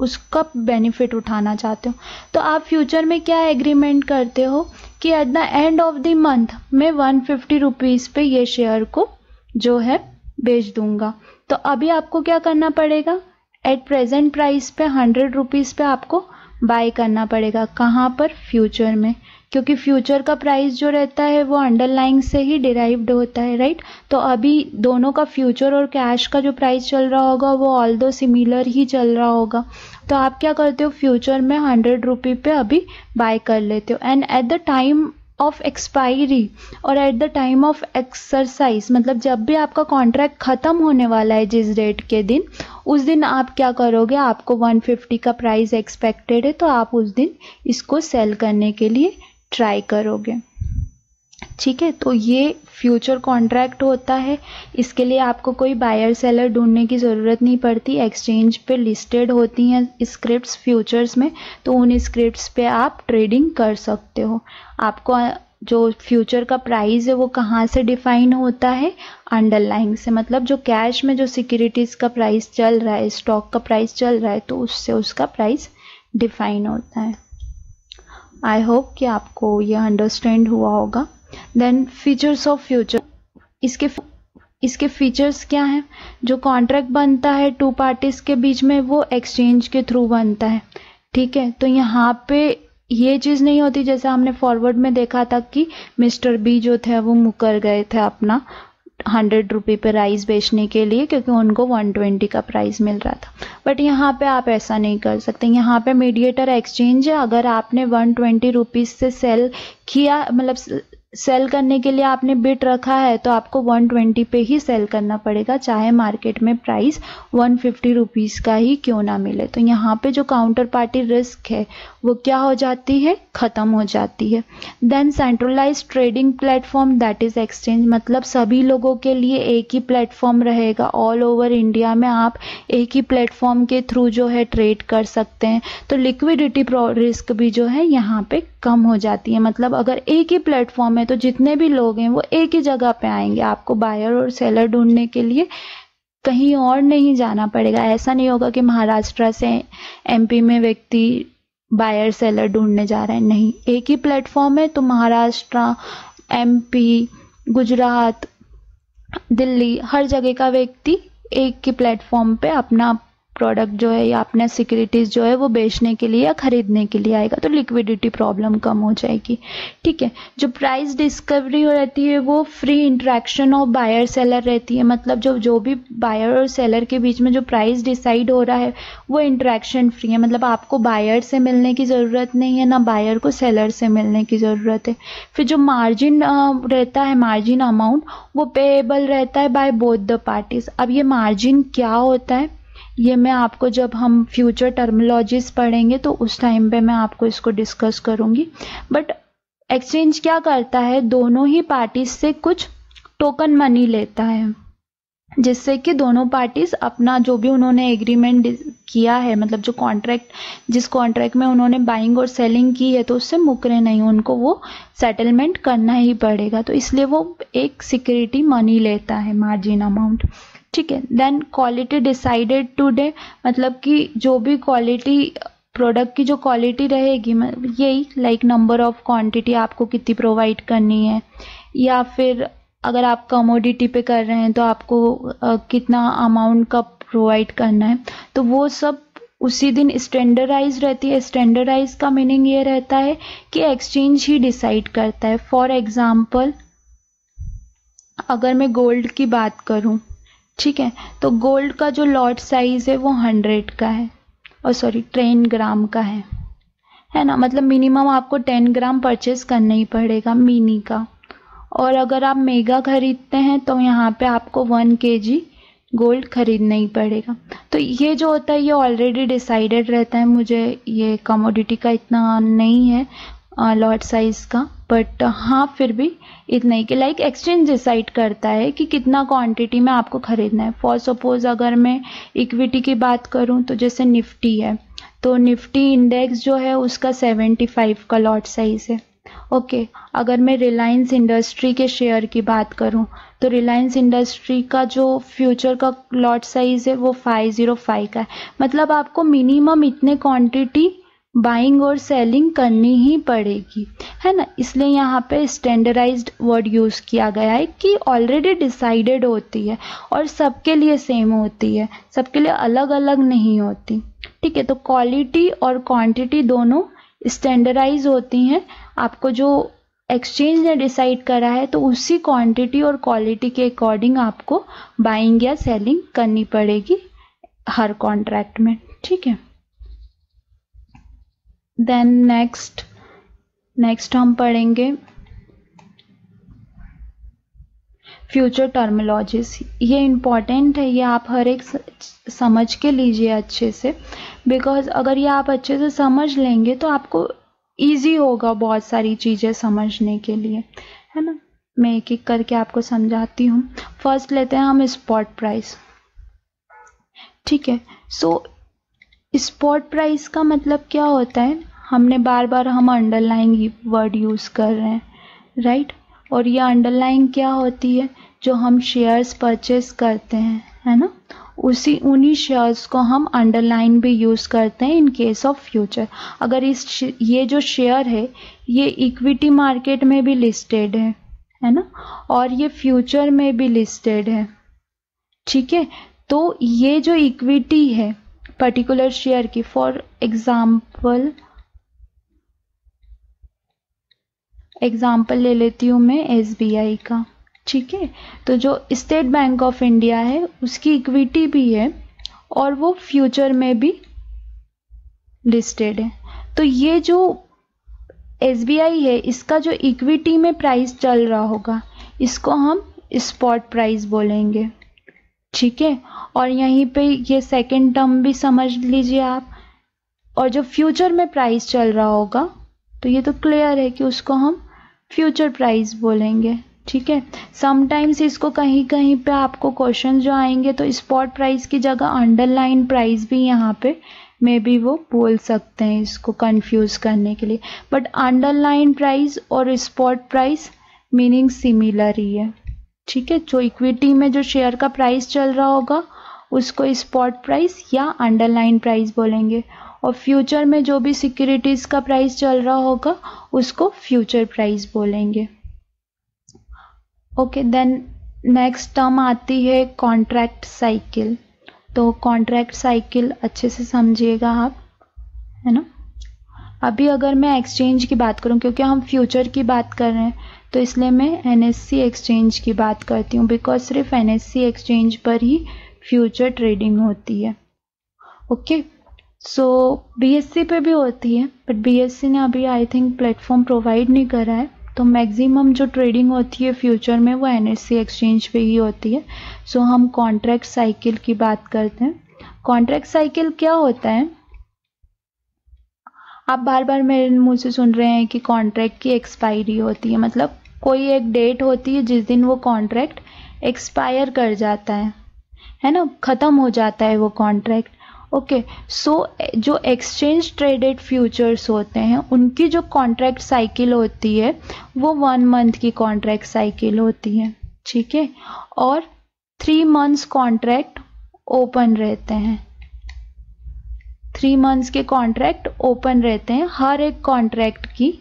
[SPEAKER 1] उसका बेनिफिट उठाना चाहते हो। तो आप फ्यूचर में क्या एग्रीमेंट करते हो कि at the end of the month मैं वन फिफ्टी रुपीज़ पे ये शेयर को जो है बेच दूँगा। तो अभी आपको क्या करना पड़ेगा? एट प्रेजेंट प्राइस पे हंड्रेड रुपीज़ पे आपको बाय करना पड़ेगा कहाँ पर? फ्यूचर में। क्योंकि फ्यूचर का प्राइस जो रहता है, वो अंडरलाइंग से ही डिराइव्ड होता है राइट तो अभी दोनों का फ्यूचर और कैश का जो प्राइस चल रहा होगा, वो ऑल दो सिमिलर ही चल रहा होगा। तो आप क्या करते हो? फ्यूचर में हंड्रेड रुपी पे अभी बाय कर लेते हो। And at the time of expiry और at the time of exercise मतलब जब भी आपका कॉन्ट्रैक्ट ख़त्म होने वाला है जिस डेट के दिन, उस दिन आप क्या करोगे? आपको 150 का प्राइस एक्सपेक्टेड है तो आप उस दिन इसको सेल करने के लिए ट्राई करोगे। ठीक है? तो ये फ्यूचर कॉन्ट्रैक्ट होता है। इसके लिए आपको कोई बायर सेलर ढूँढने की ज़रूरत नहीं पड़ती। एक्सचेंज पे लिस्टेड होती हैं स्क्रिप्ट्स फ्यूचर्स में तो उन स्क्रिप्ट्स पे आप ट्रेडिंग कर सकते हो। आपको जो फ्यूचर का प्राइस है वो कहाँ से डिफाइन होता है? अंडरलाइंग से मतलब जो कैश में जो सिक्योरिटीज़ का प्राइस चल रहा है स्टॉक का प्राइस चल रहा है तो उससे उसका प्राइस डिफाइन होता है। आई होप कि आपको ये अंडरस्टैंड हुआ होगा। देन फीचर्स ऑफ़ फ्यूचर इसके इसके फीचर्स क्या हैं? जो कॉन्ट्रैक्ट बनता है टू पार्टीज़ के बीच में, वो एक्सचेंज के थ्रू बनता है। ठीक है? तो यहाँ पे ये चीज़ नहीं होती, जैसे हमने फॉरवर्ड में देखा था कि मिस्टर बी जो थे, वो मुकर गए थे अपना हंड्रेड रुपी पे राइस बेचने के लिए, क्योंकि उनको वन ट्वेंटी का प्राइस मिल रहा था। बट यहाँ पे आप ऐसा नहीं कर सकते। यहाँ पे मीडिएटर एक्सचेंज है। अगर आपने वन ट्वेंटी रुपीज़ से सेल किया मतलब सेल करने के लिए आपने बिट रखा है तो आपको 120 पे ही सेल करना पड़ेगा, चाहे मार्केट में प्राइस 150 फिफ्टी रुपीज़ का ही क्यों ना मिले। तो यहाँ पे जो काउंटर पार्टी रिस्क है, वो क्या हो जाती है? ख़त्म हो जाती है। Then centralise trading platform that is exchange मतलब सभी लोगों के लिए एक ही प्लेटफॉर्म रहेगा। ऑल ओवर इंडिया में आप एक ही प्लेटफॉर्म के थ्रू जो है ट्रेड कर सकते हैं। तो लिक्विडिटी रिस्क भी जो है यहाँ पे कम हो जाती है। मतलब अगर एक ही प्लेटफॉर्म है तो जितने भी लोग हैं, वो एक ही जगह पे आएँगे। आपको बायर और सेलर ढूँढने के लिए कहीं और नहीं जाना पड़ेगा। ऐसा नहीं होगा कि महाराष्ट्र से एमपी में व्यक्ति बायर सेलर ढूँढने जा रहे हैं। नहीं, एक ही प्लेटफॉर्म है तो महाराष्ट्र एमपी गुजरात, दिल्ली, हर जगह का व्यक्ति एक ही प्लेटफॉर्म पे अपना प्रोडक्ट जो है या अपना सिक्योरिटीज़ जो है वो बेचने के लिए या ख़रीदने के लिए आएगा तो लिक्विडिटी प्रॉब्लम कम हो जाएगी। ठीक है? जो प्राइस डिस्कवरी हो रहती है, वो free interaction of buyer seller रहती है। मतलब जो जो भी बायर और सेलर के बीच में जो प्राइस डिसाइड हो रहा है, वो इंट्रैक्शन फ्री है। मतलब आपको बायर से मिलने की ज़रूरत नहीं है, ना बायर को सेलर से मिलने की ज़रूरत है। फिर जो मार्जिन रहता है मार्जिन अमाउंट वो पेएबल रहता है बाय बोथ द पार्टीज़ अब ये मार्जिन क्या होता है? ये मैं आपको जब हम फ्यूचर टर्मोलॉजीज पढ़ेंगे तो उस टाइम पे मैं आपको इसको डिस्कस करूँगी। बट एक्सचेंज क्या करता है? दोनों ही पार्टीज़ से कुछ टोकन मनी लेता है। जिससे कि दोनों पार्टीज़ अपना जो भी उन्होंने एग्रीमेंट किया है मतलब जो कॉन्ट्रैक्ट जिस कॉन्ट्रैक्ट में उन्होंने बाइंग और सेलिंग की है तो उससे मुकरे नहीं, उनको वो सेटलमेंट करना ही पड़ेगा। तो इसलिए वो एक सिक्योरिटी मनी लेता है मार्जिन अमाउंट ठीक है देन क्वालिटी डिसाइडेड टूडे मतलब कि जो भी क्वालिटी प्रोडक्ट की जो क्वालिटी रहेगी यही लाइक नंबर ऑफ़ क्वांटिटी आपको कितनी प्रोवाइड करनी है, या फिर अगर आप कमोडिटी पे कर रहे हैं तो आपको कितना अमाउंट का प्रोवाइड करना है तो वो सब उसी दिन स्टैंडर्डाइज रहती है। स्टैंडर्डाइज का मीनिंग ये रहता है कि एक्सचेंज ही डिसाइड करता है। फॉर एग्ज़ाम्पल अगर मैं गोल्ड की बात करूँ ठीक है? तो गोल्ड का जो लॉट साइज़ है वो हंड्रेड का है। और सॉरी टेन ग्राम का है। है ना? मतलब मिनिमम आपको टेन ग्राम परचेज करना ही पड़ेगा मिनी का। और अगर आप मेगा खरीदते हैं तो यहाँ पे आपको वन के जी गोल्ड खरीदना ही पड़ेगा। तो ये जो होता है, ये ऑलरेडी डिसाइडेड रहता है। मुझे ये कमोडिटी का इतना नहीं है। लॉट साइज़ का बट हाँ फिर भी इतना ही कि लाइक एक्सचेंज डिसाइड करता है कि कितना क्वांटिटी में आपको ख़रीदना है। फॉर सपोज़ अगर मैं इक्विटी की बात करूँ तो जैसे निफ्टी है तो निफ्टी इंडेक्स जो है उसका 75 का लॉट साइज़ है। ओके okay, अगर मैं रिलायंस इंडस्ट्री के शेयर की बात करूँ तो रिलायंस इंडस्ट्री का जो फ्यूचर का लॉट साइज़ है वो 505 का है। मतलब आपको मिनिमम इतने क्वांटिटी बाइंग और सेलिंग करनी ही पड़ेगी, है ना? इसलिए यहाँ पे स्टैंडर्डाइज्ड वर्ड यूज़ किया गया है कि ऑलरेडी डिसाइडेड होती है और सबके लिए सेम होती है, सबके लिए अलग अलग नहीं होती। ठीक है तो क्वालिटी और क्वांटिटी दोनों स्टैंडर्डाइज होती हैं। आपको जो एक्सचेंज ने डिसाइड करा है तो उसी क्वांटिटी और क्वालिटी के अकॉर्डिंग आपको बाइंग या सेलिंग करनी पड़ेगी हर कॉन्ट्रैक्ट में। ठीक है? देन नेक्स्ट नेक्स्ट हम पढ़ेंगे फ्यूचर टर्मोलॉजीज ये इंपॉर्टेंट है, ये आप हर एक समझ के लीजिए अच्छे से बिकॉज़ अगर ये आप अच्छे से समझ लेंगे तो आपको ईजी होगा बहुत सारी चीज़ें समझने के लिए, है ना? मैं एक एक करके आपको समझाती हूँ। फ़र्स्ट लेते हैं हम स्पॉट प्राइस ठीक है? सो स्पॉट प्राइस का मतलब क्या होता है? हमने बार बार हम अंडरलाइन वर्ड यूज़ कर रहे हैं राइट और ये अंडरलाइन क्या होती है? जो हम शेयर्स परचेस करते हैं, है ना? उसी, उन्हीं शेयर्स को हम अंडरलाइन भी यूज़ करते हैं इन केस ऑफ़ फ्यूचर अगर इस ये जो शेयर है, ये इक्विटी मार्केट में भी लिस्टेड है है ना? और ये फ्यूचर में भी लिस्टेड है, ठीक है? तो ये जो इक्विटी है पर्टिकुलर शेयर की फॉर एग्ज़ाम्पल एग्ज़ाम्पल ले लेती हूँ मैं एसबीआई का। ठीक है? तो जो स्टेट बैंक ऑफ़ इंडिया है, उसकी इक्विटी भी है और वो फ्यूचर में भी लिस्टेड है। तो ये जो एसबीआई है, इसका जो इक्विटी में प्राइस चल रहा होगा, इसको हम स्पॉट प्राइस बोलेंगे। ठीक है? और यहीं पे ये सेकंड टर्म भी समझ लीजिए आप। और जो फ्यूचर में प्राइस चल रहा होगा तो ये तो क्लियर है कि उसको हम फ्यूचर प्राइस बोलेंगे, ठीक है? समटाइम्स इसको कहीं कहीं पे आपको क्वेश्चन जो आएँगे तो स्पॉट प्राइस की जगह अंडरलाइन प्राइस भी यहाँ पे मे बी वो बोल सकते हैं इसको कंफ्यूज करने के लिए। बट अंडरलाइन प्राइस और स्पॉट प्राइस मीनिंग सिमिलर ही है, ठीक है? जो इक्विटी में जो शेयर का प्राइस चल रहा होगा, उसको स्पॉट प्राइस या अंडरलाइन प्राइस बोलेंगे। और फ्यूचर में जो भी सिक्योरिटीज़ का प्राइस चल रहा होगा, उसको फ्यूचर प्राइस बोलेंगे। ओके देन नेक्स्ट टर्म आती है कॉन्ट्रैक्ट साइकिल तो कॉन्ट्रैक्ट साइकिल अच्छे से समझिएगा आप, है ना? अभी अगर मैं एक्सचेंज की बात करूँ, क्योंकि हम फ्यूचर की बात कर रहे हैं तो इसलिए मैं एन एक्सचेंज की बात करती हूँ बिकॉज़ सिर्फ़ एन एक्सचेंज पर ही फ्यूचर ट्रेडिंग होती है। ओके सो बीएससी पे भी होती है बट बीएससी ने अभी आई थिंक प्लेटफॉर्म प्रोवाइड नहीं करा है। तो मैक्सिमम जो ट्रेडिंग होती है फ्यूचर में, वो एनएससी एक्सचेंज पे ही होती है। सो हम कॉन्ट्रैक्ट साइकिल की बात करते हैं। कॉन्ट्रैक्ट साइकिल क्या होता है? आप बार बार मेरे मुँह से सुन रहे हैं कि कॉन्ट्रैक्ट की एक्सपायरी होती है। मतलब कोई एक डेट होती है, जिस दिन वो कॉन्ट्रैक्ट एक्सपायर कर जाता है। है ना? ख़त्म हो जाता है वो कॉन्ट्रैक्ट ओके सो जो एक्सचेंज ट्रेडेड फ्यूचर्स होते हैं, उनकी जो कॉन्ट्रैक्ट साइकिल होती है, वो वन मंथ की कॉन्ट्रैक्ट साइकिल होती है, ठीक है? और थ्री मंथ्स कॉन्ट्रैक्ट ओपन रहते हैं। थ्री मंथ्स के कॉन्ट्रैक्ट ओपन रहते हैं, हर एक कॉन्ट्रैक्ट की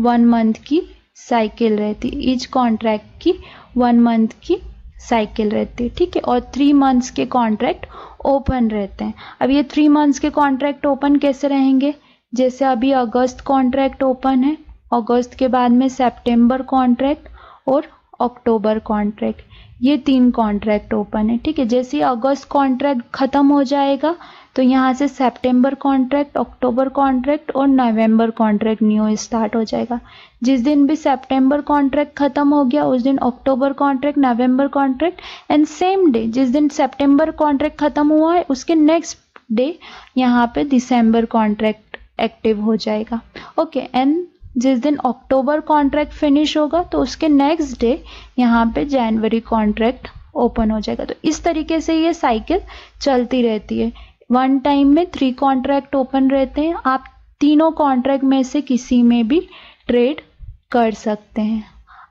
[SPEAKER 1] वन मंथ की साइकिल रहती है। ईच कॉन्ट्रैक्ट की वन मंथ की साइकिल रहती है, ठीक है? और थ्री मंथ्स के कॉन्ट्रैक्ट ओपन रहते हैं। अब ये थ्री मंथ्स के कॉन्ट्रैक्ट ओपन कैसे रहेंगे? जैसे अभी अगस्त कॉन्ट्रैक्ट ओपन है, अगस्त के बाद में सेप्टेम्बर कॉन्ट्रैक्ट और अक्टूबर कॉन्ट्रैक्ट ये तीन कॉन्ट्रैक्ट ओपन है, ठीक है? जैसे अगस्त कॉन्ट्रैक्ट ख़त्म हो जाएगा तो यहाँ से सितंबर कॉन्ट्रैक्ट अक्टूबर कॉन्ट्रैक्ट और नवंबर कॉन्ट्रैक्ट न्यू स्टार्ट हो जाएगा। जिस दिन भी सितंबर कॉन्ट्रैक्ट खत्म हो गया, उस दिन अक्टूबर contract November contract and same day जिस दिन सितंबर कॉन्ट्रैक्ट खत्म हुआ है, उसके नेक्स्ट डे यहाँ पे दिसंबर कॉन्ट्रैक्ट एक्टिव हो जाएगा। ओके एंड जिस दिन अक्टूबर कॉन्ट्रैक्ट फिनिश होगा तो उसके नेक्स्ट डे यहाँ पे जनवरी कॉन्ट्रैक्ट ओपन हो जाएगा। तो इस तरीके से ये साइकिल चलती रहती है। वन टाइम में थ्री कॉन्ट्रैक्ट ओपन रहते हैं। आप तीनों कॉन्ट्रैक्ट में से किसी में भी ट्रेड कर सकते हैं।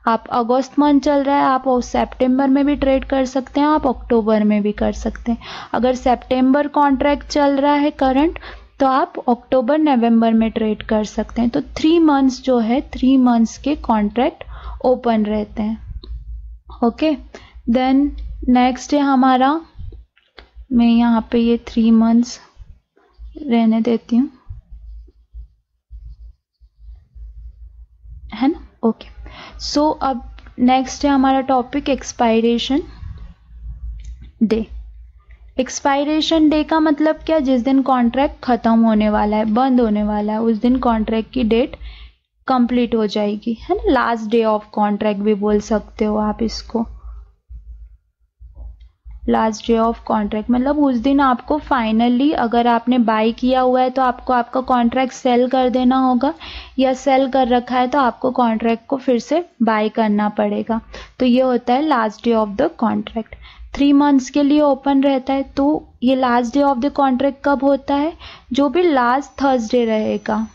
[SPEAKER 1] आप अगस्त मंथ चल रहा है, आप सितंबर में भी ट्रेड कर सकते हैं, आप अक्टूबर में भी कर सकते हैं। अगर सितंबर कॉन्ट्रैक्ट चल रहा है करंट तो आप अक्टूबर नवंबर में ट्रेड कर सकते हैं। तो थ्री मंथ्स जो है थ्री मंथ्स के कॉन्ट्रैक्ट ओपन रहते हैं। ओके देन नेक्स्ट है हमारा मैं यहाँ पे ये थ्री मंथ्स रहने देती हूँ। है ना? ओके सो अब नेक्स्ट है हमारा topic expiration day expiration day का मतलब क्या? जिस दिन कॉन्ट्रैक्ट ख़त्म होने वाला है, बंद होने वाला है, उस दिन कॉन्ट्रैक्ट की डेट कंप्लीट हो जाएगी। है ना? लास्ट डे ऑफ़ कॉन्ट्रैक्ट भी बोल सकते हो आप इसको। लास्ट डे ऑफ़ कॉन्ट्रैक्ट मतलब उस दिन आपको फाइनली अगर आपने बाई किया हुआ है तो आपको आपका कॉन्ट्रैक्ट सेल कर देना होगा, या सेल कर रखा है तो आपको कॉन्ट्रैक्ट को फिर से बाई करना पड़ेगा। तो ये होता है last day of the contract three months के लिए ओपन रहता है तो ये last day of the contract कब होता है? जो भी लास्ट थर्सडे रहेगा।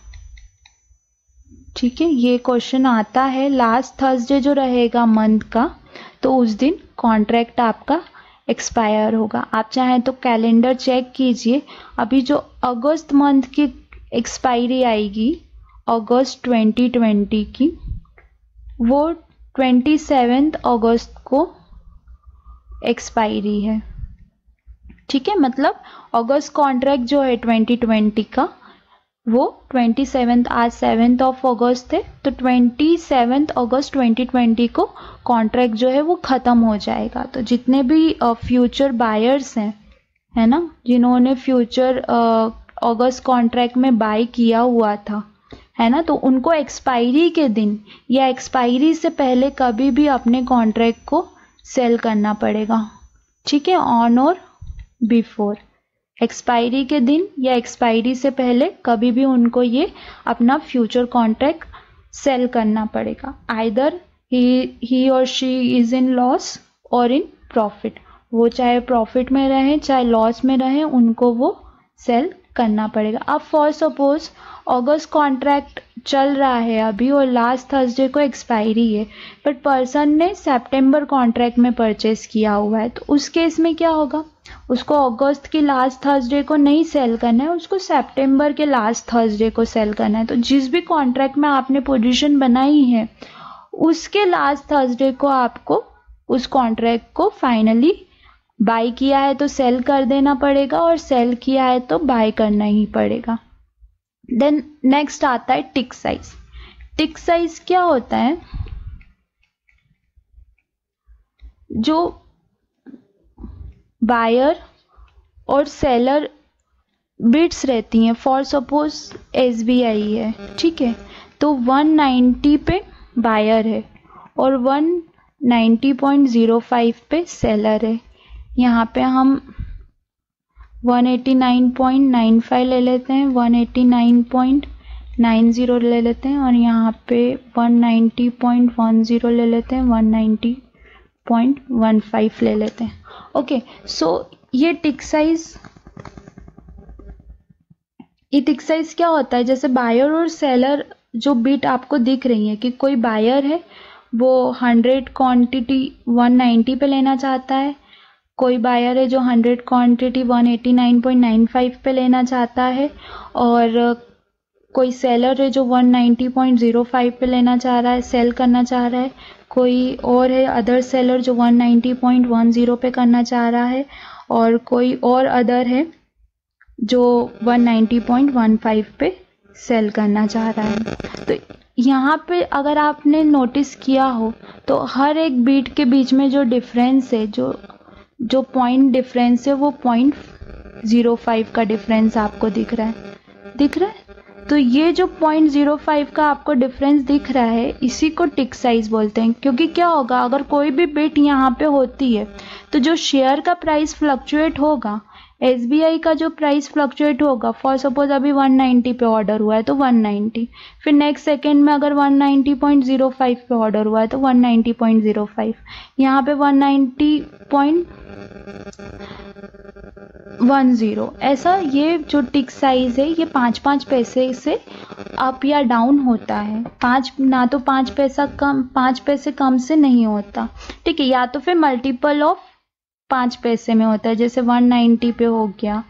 [SPEAKER 1] ठीक है, ये क्वेश्चन आता है लास्ट थर्सडे जो रहेगा मंथ का तो उस दिन कॉन्ट्रैक्ट आपका एक्सपायर होगा। आप चाहें तो कैलेंडर चेक कीजिए। अभी जो अगस्त मंथ की एक्सपायरी आएगी, अगस्त 2020 की, वो ट्वेंटी सेवेंथ अगस्त को एक्सपायरी है। ठीक है? मतलब अगस्त कॉन्ट्रैक्ट जो है 2020 का वो ट्वेंटी सेवेंथ आज सेवेंथ ऑफ़ अगस्त थे तो twenty seventh August twenty twenty को कॉन्ट्रैक्ट जो है वो ख़त्म हो जाएगा। तो जितने भी फ्यूचर बायर्स हैं, है ना, जिन्होंने फ्यूचर अगस्त कॉन्ट्रैक्ट में बाय किया हुआ था, है ना तो उनको एक्सपायरी के दिन या एक्सपायरी से पहले कभी भी अपने कॉन्ट्रैक्ट को सेल करना पड़ेगा। ठीक है ऑन और बिफोर एक्सपायरी के दिन या एक्सपायरी से पहले कभी भी उनको ये अपना फ्यूचर कॉन्ट्रैक्ट सेल करना पड़ेगा। आइदर ही और शी इज़ इन लॉस और इन प्रॉफिट वो चाहे प्रॉफिट में रहें, चाहे लॉस में रहें, उनको वो सेल करना पड़ेगा। अब फॉर सपोज़ अगस्त कॉन्ट्रैक्ट चल रहा है अभी और लास्ट थर्सडे को एक्सपायरी है बट पर्सन ने सितंबर कॉन्ट्रैक्ट में परचेस किया हुआ है तो उस केस में क्या होगा? उसको अगस्त की लास्ट थर्सडे को नहीं सेल करना है, उसको सितंबर के लास्ट थर्सडे को सेल करना है। तो जिस भी कॉन्ट्रैक्ट में आपने पोजीशन बनाई है, उसके लास्ट थर्सडे को आपको उस कॉन्ट्रैक्ट को फाइनली बाई किया है तो सेल कर देना पड़ेगा और सेल किया है तो बाय करना ही पड़ेगा। देन नेक्स्ट आता है टिक साइज़ टिक साइज़ क्या होता है? जो बायर और सेलर बिट्स रहती हैं for suppose S B I है, ठीक है? तो 190 पे बायर है और 190.05 पे सेलर है। यहाँ पे हम 189.95 ले लेते हैं 189.90 ले लेते हैं और यहाँ पे 190.10 ले लेते हैं 190.15 ले लेते हैं। ओके सो ये टिक साइज़ ये टिक साइज़ क्या होता है? जैसे बायर और सेलर जो बीट आपको दिख रही है कि कोई बायर है, वो 100 क्वांटिटी 190 पे लेना चाहता है कोई बायर है जो 100 क्वांटिटी 189.95 पे लेना चाहता है और कोई सेलर है जो 190.05 पे लेना चाह रहा है सेल करना चाह रहा है, कोई और है अदर सेलर जो 190.10 पे करना चाह रहा है और कोई और अदर है जो 190.15 पे सेल करना चाह रहा है। तो यहाँ पे अगर आपने नोटिस किया हो तो हर एक बीट के बीच में जो डिफरेंस है, जो जो पॉइंट डिफरेंस है, वो पॉइंट ज़ीरो फाइव का डिफरेंस आपको दिख रहा है। दिख रहा है? तो ये जो पॉइंट ज़ीरो फाइव का आपको डिफरेंस दिख रहा है, इसी को टिक साइज़ बोलते हैं। क्योंकि क्या होगा, अगर कोई भी बिट यहाँ पे होती है तो जो शेयर का प्राइस फ्लक्चुएट होगा SBI का जो प्राइस फ्लक्चुएट होगा फॉर सपोज़ अभी 190 पे ऑर्डर हुआ है तो 190 फिर नेक्स्ट सेकेंड में अगर 190.05 पे ऑर्डर हुआ है तो 190.05 यहाँ पे 190.10 ऐसा ये जो टिक साइज़ है, ये पाँच पाँच पैसे से अप या डाउन होता है. पाँच, ना तो पाँच पैसा कम, पाँच पैसे कम से नहीं होता. ठीक है, या तो फिर मल्टीपल ऑफ़ पाँच पैसे में होता है, जैसे वन नाइन्टी पे हो गया।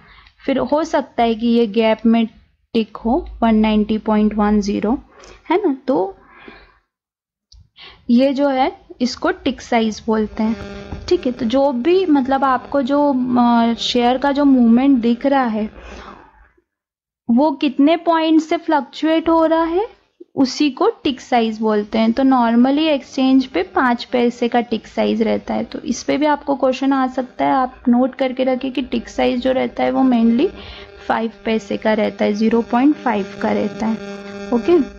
[SPEAKER 1] फिर हो सकता है कि ये गैप में टिक हो one ninety point one zero है ना? तो ये जो है, इसको टिक साइज़ बोलते हैं। ठीक है तो जो भी मतलब आपको जो शेयर का जो मूवमेंट दिख रहा है, वो कितने पॉइंट से फ्लक्चुएट हो रहा है? उसी को टिक साइज़ बोलते हैं। तो नॉर्मली एक्सचेंज पे पाँच पैसे का टिक साइज़ रहता है। तो इस पर भी आपको क्वेश्चन आ सकता है। आप नोट करके रखिए कि टिक साइज़ जो रहता है वो मेनली फाइव पैसे का रहता है। ज़ीरो पॉइंट फाइव का रहता है। ओके ओके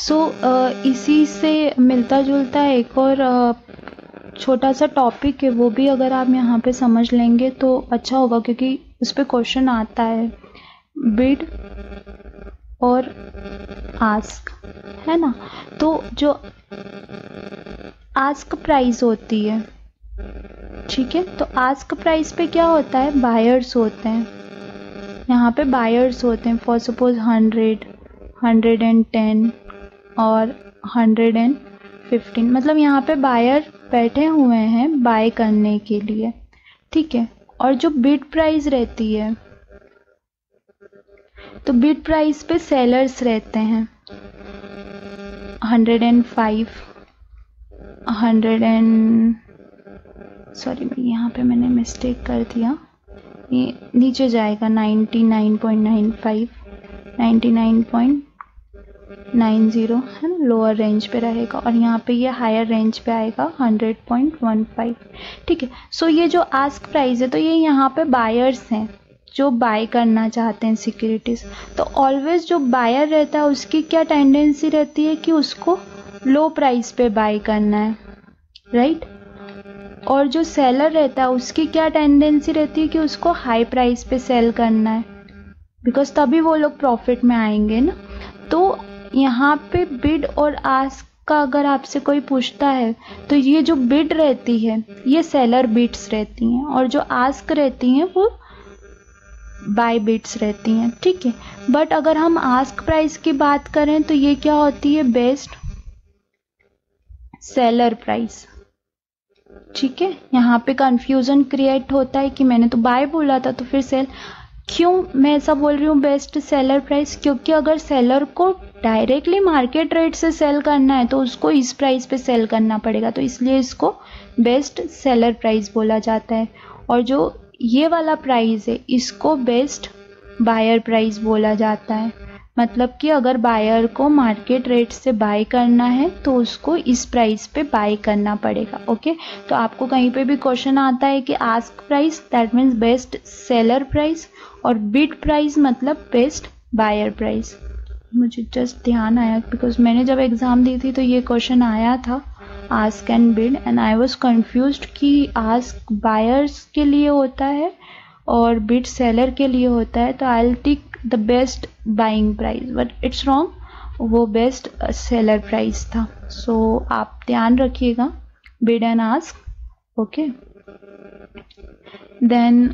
[SPEAKER 1] सो uh, इसी से मिलता जुलता एक और uh, छोटा सा टॉपिक है वो भी अगर आप यहाँ पे समझ लेंगे तो अच्छा होगा क्योंकि उस पर क्वेश्चन आता है। बिड और आस्क है ना? तो जो आस्क प्राइस होती है ठीक है? तो आस्क प्राइस पे क्या होता है? बायर्स होते हैं। यहाँ पे बायर्स होते हैं। For suppose hundred hundred and ten और हंड्रेड एंड फिफ्टीन मतलब यहाँ पे बायर बैठे हुए हैं बाय करने के लिए, ठीक है? और जो बिड प्राइस रहती है तो बिड प्राइस पे सेलर्स रहते हैं। Hundred and five hundred and sorry यहाँ पे मैंने मिस्टेक कर दिया। नीचे जाएगा ninety nine point nine five ninety nine point nine zero है ना लोअर रेंज पे रहेगा और यहाँ पे ये हायर रेंज पे आएगा हंड्रेड पॉइंट वन फाइव ठीक है सो ये जो आस्क प्राइस है तो ये यहाँ पे बायर्स हैं, जो बाय करना चाहते हैं सिक्योरिटीज़ तो ऑलवेज जो बायर रहता है, उसकी क्या टेंडेंसी रहती है कि उसको लो प्राइस पे बाय करना है राइट और जो सेलर रहता है, उसकी क्या टेंडेंसी रहती है कि उसको हाई प्राइस पे सेल करना है बिकॉज़ तभी वो लोग प्रॉफिट में आएँगे ना। तो यहाँ पे बिड और आस्क का अगर आपसे कोई पूछता है तो ये जो बिड रहती है, ये सेलर बिट्स रहती हैं और जो आस्क रहती हैं, वो बाय बिट्स रहती हैं, ठीक है? बट अगर हम आस्क प्राइस की बात करें तो ये क्या होती है? बेस्ट सेलर प्राइस ठीक है? यहाँ पे कंफ्यूजन क्रिएट होता है कि मैंने तो बाय बोला था तो फिर सेल क्यों मैं ऐसा बोल रही हूँ बेस्ट सेलर प्राइस क्योंकि अगर सेलर को डायरेक्टली मार्केट रेट से सेल करना है तो उसको इस प्राइस पे सेल करना पड़ेगा। तो इसलिए इसको बेस्ट सेलर प्राइस बोला जाता है। और जो ये वाला प्राइस है, इसको बेस्ट बायर प्राइस बोला जाता है। मतलब कि अगर बायर को मार्केट रेट से बाय करना है तो उसको इस प्राइस पे बाय करना पड़ेगा। ओके तो आपको कहीं पे भी क्वेश्चन आता है कि ask price that means best seller price और बिड प्राइस मतलब बेस्ट बायर प्राइस मुझे जस्ट ध्यान आया बिकॉज़ मैंने जब एग्ज़ाम दी थी तो ये क्वेश्चन आया था ask and bid and I was confuse कि आस्क बायर्स के लिए होता है और बिड सेलर के लिए होता है तो I tick the best buying price but it's wrong वो बेस्ट सेलर प्राइस था. सो so, आप ध्यान रखिएगा bid and ask okay then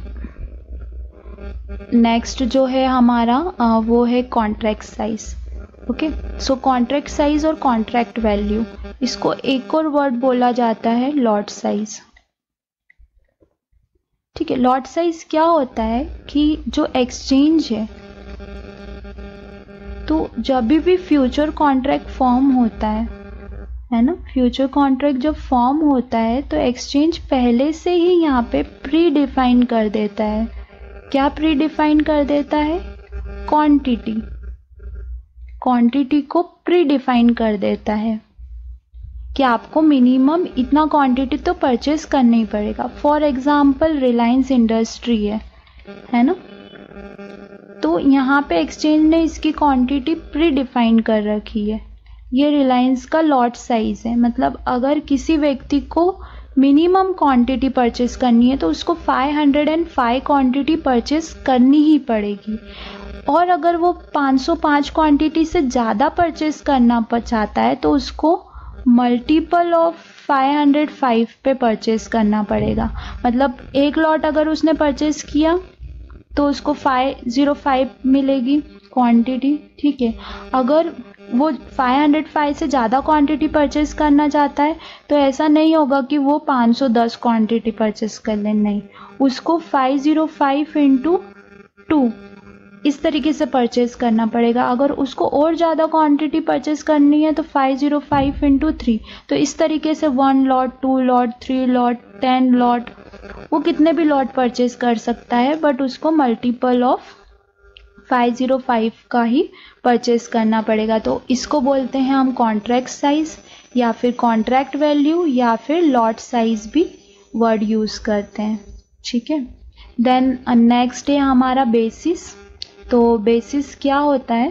[SPEAKER 1] next जो है हमारा वो है contract size okay so contract size और कॉन्ट्रैक्ट वैल्यू इसको एक और वर्ड बोला जाता है लॉट साइज़ ठीक है लॉट साइज़ क्या होता है कि जो एक्सचेंज है तो जब भी फ्यूचर कॉन्ट्रैक्ट फॉर्म होता है है ना? फ्यूचर कॉन्ट्रैक्ट जब फॉर्म होता है तो एक्सचेंज पहले से ही यहाँ पे प्री डिफाइन कर देता है। क्या प्रीडिफाइन कर देता है? क्वांटिटी क्वांटिटी को प्री डिफाइन कर देता है। कि आपको मिनिमम इतना क्वांटिटी तो परचेस करना ही पड़ेगा? फॉर एग्ज़ाम्पल रिलायंस इंडस्ट्री है। है ना? तो यहाँ पे एक्सचेंज ने इसकी क्वांटिटी प्री डिफाइन कर रखी है। ये रिलायंस का लॉट साइज़ है। मतलब अगर किसी व्यक्ति को मिनिमम क्वांटिटी परचेस करनी है तो उसको 505 क्वांटिटी परचेस करनी ही पड़ेगी। और अगर वो 505 क्वांटिटी से ज़्यादा परचेस करना चाहता है तो उसको मल्टीपल ऑफ़ 505 पे परचेस करना पड़ेगा। मतलब एक लॉट अगर उसने परचेस किया तो उसको 505 मिलेगी क्वांटिटी, ठीक है? अगर वो 505 से ज़्यादा क्वांटिटी परचेस करना चाहता है तो ऐसा नहीं होगा कि वो 510 क्वांटिटी परचेस कर ले, नहीं। उसको 505 ज़ीरो फाइव इंटू टू इस तरीके से परचेज करना पड़ेगा। अगर उसको और ज़्यादा क्वांटिटी परचेज करनी है तो five zero five into three तो इस तरीके से one lot two lot three lot ten lot वो कितने भी लॉट परचेज कर सकता है बट उसको multiple of five zero five का ही परचेज करना पड़ेगा। तो इसको बोलते हैं हम कॉन्ट्रैक्ट साइज़ या फिर कॉन्ट्रैक्ट वैल्यू या फिर लॉट साइज़ भी वर्ड यूज़ करते हैं। ठीक है? देन नेक्स्ट है हमारा बेसिस तो बेसिस क्या होता है?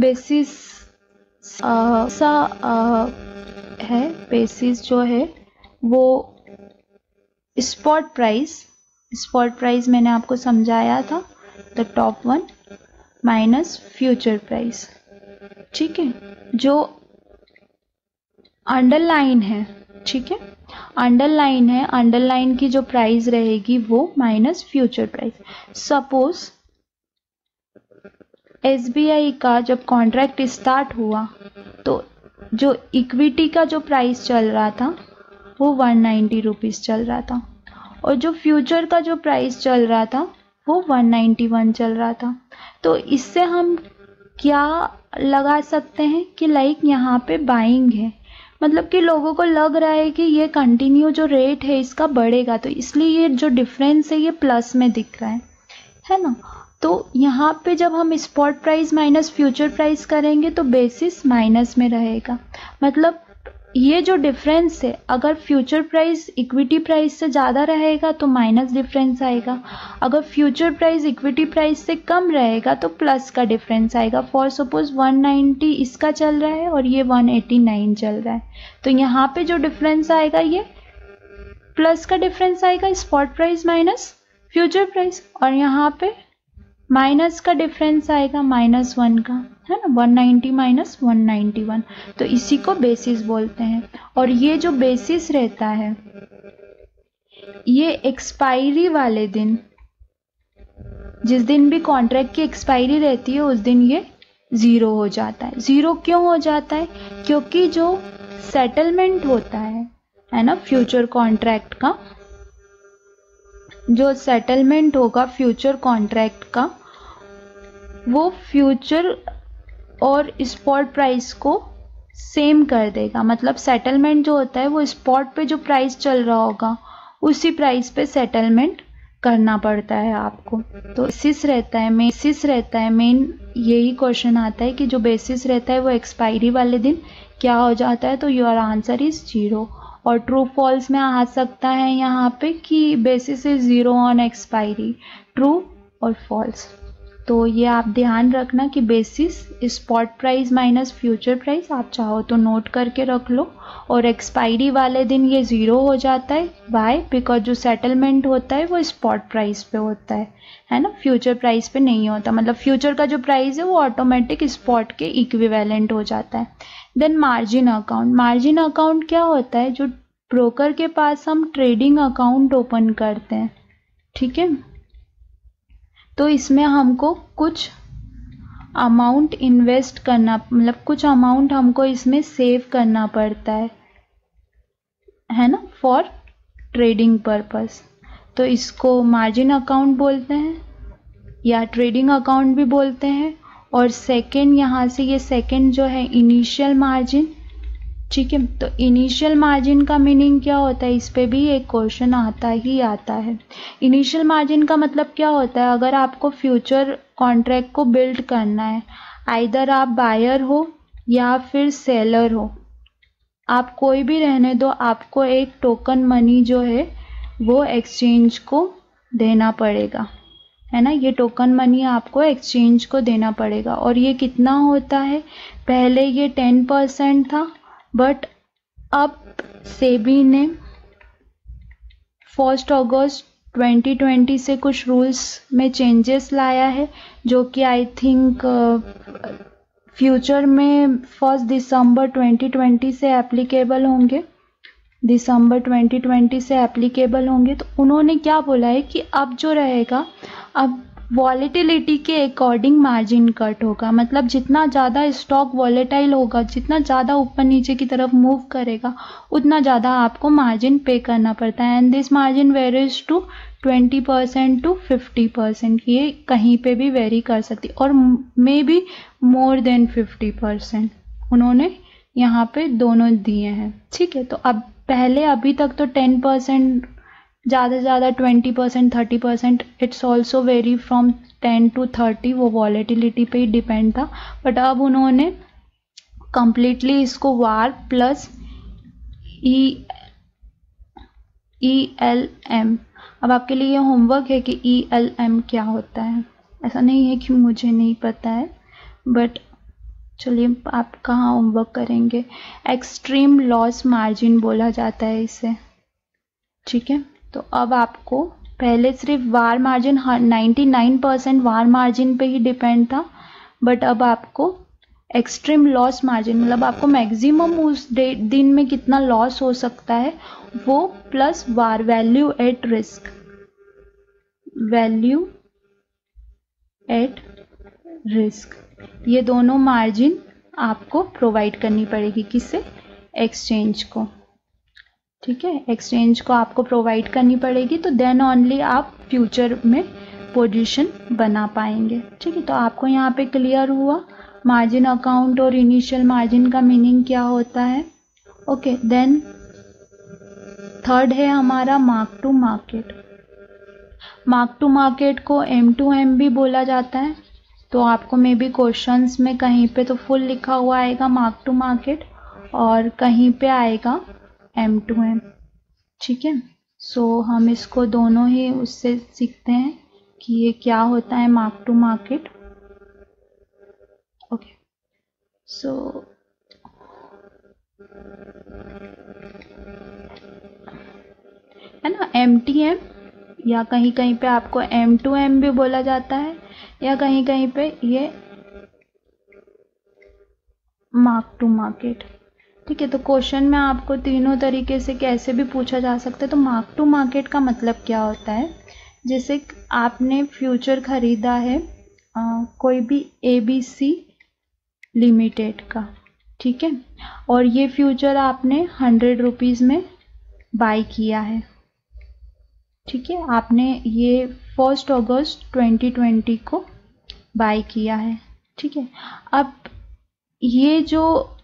[SPEAKER 1] बेसिस सा आ, है बेसिस जो है वो स्पॉट प्राइस स्पॉट प्राइस मैंने आपको समझाया था। The top one minus future price ठीक है? जो अंडरलाइन है, ठीक है? अंडरलाइन है अंडरलाइन की जो प्राइस रहेगी वो minus future price suppose SBI का जब कॉन्ट्रैक्ट स्टार्ट हुआ तो जो इक्विटी का जो प्राइस चल रहा था, वो वन नाइन्टी रुपीज़ चल रहा था। और जो फ्यूचर का जो प्राइस चल रहा था वो वन नाइन्टी वन चल रहा था। तो इससे हम क्या लगा सकते हैं कि लाइक यहाँ पे बाइंग है? मतलब कि लोगों को लग रहा है कि ये कंटिन्यू जो रेट है, इसका बढ़ेगा। तो इसलिए ये जो डिफरेंस है, ये प्लस में दिख रहा है। है ना? तो यहाँ पे जब हम spot price minus future price करेंगे तो बेसिस माइनस में रहेगा। मतलब ये जो डिफरेंस है, अगर फ्यूचर प्राइस इक्विटी प्राइस से ज़्यादा रहेगा तो माइनस डिफरेंस आएगा। अगर फ्यूचर प्राइस इक्विटी प्राइस से कम रहेगा तो प्लस का डिफरेंस आएगा। फॉर सपोज़ 190 इसका चल रहा है और ये 189 चल रहा है। तो यहाँ पे जो डिफरेंस आएगा ये प्लस का डिफरेंस आएगा spot price minus future price और यहाँ पे माइनस का डिफरेंस आएगा माइनस वन का, है ना? वन नाइन्टी माइनस वन तो इसी को बेसिस बोलते हैं। और ये जो बेसिस रहता है, ये एक्सपायरी वाले दिन, जिस दिन भी कॉन्ट्रैक्ट की एक्सपायरी रहती है, उस दिन ये ज़ीरो हो जाता है। ज़ीरो क्यों हो जाता है? क्योंकि जो सेटलमेंट होता है है ना फ्यूचर कॉन्ट्रैक्ट का, जो सेटलमेंट होगा फ्यूचर कॉन्ट्रैक्ट का वो फ्यूचर और स्पॉट प्राइस को सेम कर देगा। मतलब सेटलमेंट जो होता है, वो स्पॉट पे जो प्राइस चल रहा होगा, उसी प्राइस पे सेटलमेंट करना पड़ता है आपको। तो बेसिस रहता है बेसिस रहता है मेन यही क्वेश्चन आता है कि जो बेसिस रहता है वो एक्सपायरी वाले दिन क्या हो जाता है तो योर आंसर इज़ ज़ीरो और ट्रू फॉल्स में आ सकता है यहाँ पे कि basis is zero on expiry true और फॉल्स तो ये आप ध्यान रखना कि basis spot price minus future price आप चाहो तो नोट करके रख लो और एक्सपायरी वाले दिन ये ज़ीरो हो जाता है। बाय बिकॉज़ जो सेटलमेंट होता है वो स्पॉट प्राइस पे होता है। है ना? फ्यूचर प्राइस पे नहीं होता। मतलब फ्यूचर का जो प्राइस है वो ऑटोमेटिक स्पॉट के इक्विवेलेंट हो जाता है। Then margin account margin account क्या होता है? जो ब्रोकर के पास हम ट्रेडिंग अकाउंट ओपन करते हैं। ठीक है? तो इसमें हमको कुछ अमाउंट इन्वेस्ट करना मतलब कुछ अमाउंट हमको इसमें सेव करना पड़ता है है ना फॉर ट्रेडिंग पर्पस तो इसको मार्जिन अकाउंट बोलते हैं, या ट्रेडिंग अकाउंट भी बोलते हैं, और सेकंड यहाँ से ये सेकंड जो है इनिशियल मार्जिन ठीक है तो इनिशियल मार्जिन का मीनिंग क्या होता है? इस पर भी एक क्वेश्चन आता ही आता है। इनिशियल मार्जिन का मतलब क्या होता है? अगर आपको फ्यूचर कॉन्ट्रैक्ट को बिल्ड करना है आइधर आप बायर हो या फिर सेलर हो, आप कोई भी रहने दो, आपको एक टोकन मनी जो है, वो एक्सचेंज को देना पड़ेगा। है ना? ये टोकन मनी आपको एक्सचेंज को देना पड़ेगा। और ये कितना होता है? पहले ये टेन परसेंट था बट अब सेबी ने फ़र्स्ट अगस्त 2020 से कुछ रूल्स में चेंजेस लाया है, जो कि आई थिंक फ्यूचर में फ़र्स्ट दिसंबर 2020 से एप्लीकेबल होंगे। दिसंबर 2020 से एप्लीकेबल होंगे। तो उन्होंने क्या बोला है कि अब जो रहेगा, अब वॉलेटिलिटी के अकॉर्डिंग मार्जिन कट होगा। मतलब जितना ज़्यादा स्टॉक वॉलेटाइल होगा, जितना ज़्यादा ऊपर नीचे की तरफ़ मूव करेगा, उतना ज़्यादा आपको मार्जिन पे करना पड़ता है। And this margin varies to twenty percent to fifty percent ये कहीं पे भी वेरी कर सकती और maybe more than fifty percent उन्होंने यहाँ पे दोनों दिए हैं। ठीक है तो अब पहले अभी तक तो टेन परसेंट ज़्यादा से ज़्यादा twenty percent thirty percent it's also vary from ten to thirty वो वॉलेटिलिटी पे ही डिपेंड था। बट अब उन्होंने कम्प्लीटली इसको VaR plus E E L M अब आपके लिए ये होमवर्क है कि ई एल एम क्या होता है। ऐसा नहीं है कि मुझे नहीं पता है बट चलिए आप कहाँ होमवर्क करेंगे। एक्सट्रीम लॉस मार्जिन बोला जाता है इसे। ठीक है? तो अब आपको पहले सिर्फ़ VaR margin ninety nine percent VaR margin पे ही डिपेंड था, बट अब आपको एक्सट्रीम लॉस मार्जिन मतलब आपको मैक्सिमम उस दिन में कितना लॉस हो सकता है, वो plus VaR value at risk. Value at risk. ये दोनों मार्जिन आपको प्रोवाइड करनी पड़ेगी किससे एक्सचेंज को। ठीक है? एक्सचेंज को आपको प्रोवाइड करनी पड़ेगी तो देन ओनली आप फ्यूचर में पोजीशन बना पाएँगे। ठीक है? तो आपको यहाँ पे क्लियर हुआ मार्जिन अकाउंट और इनिशियल मार्जिन का मीनिंग क्या होता है? ओके देन थर्ड है हमारा mark to market mark to market को एम टू एम भी बोला जाता है तो आपको मे बी क्वेश्चन में कहीं पे तो फुल लिखा हुआ आएगा मार्क टू मार्केट और कहीं पे आएगा एम टू एम ठीक है? सो हम इसको दोनों ही उससे सीखते हैं कि ये क्या होता है mark to market okay so है ना एम टी एम या कहीं कहीं पे आपको एम टू एम भी बोला जाता है, या कहीं कहीं पे ये मार्क टू मार्केट ठीक है तो क्वेश्चन में आपको तीनों तरीके से कैसे भी पूछा जा सकता है। तो मार्क टू मार्केट का मतलब क्या होता है? जैसे आपने फ्यूचर खरीदा है आ, कोई भी ए बी सी लिमिटेड का ठीक है? और ये फ्यूचर आपने हंड्रेड रुपीज़ में बाई किया है ठीक है? आपने ये फ़र्स्ट अगस्त 2020 को बाई किया है ठीक है? अब ये जो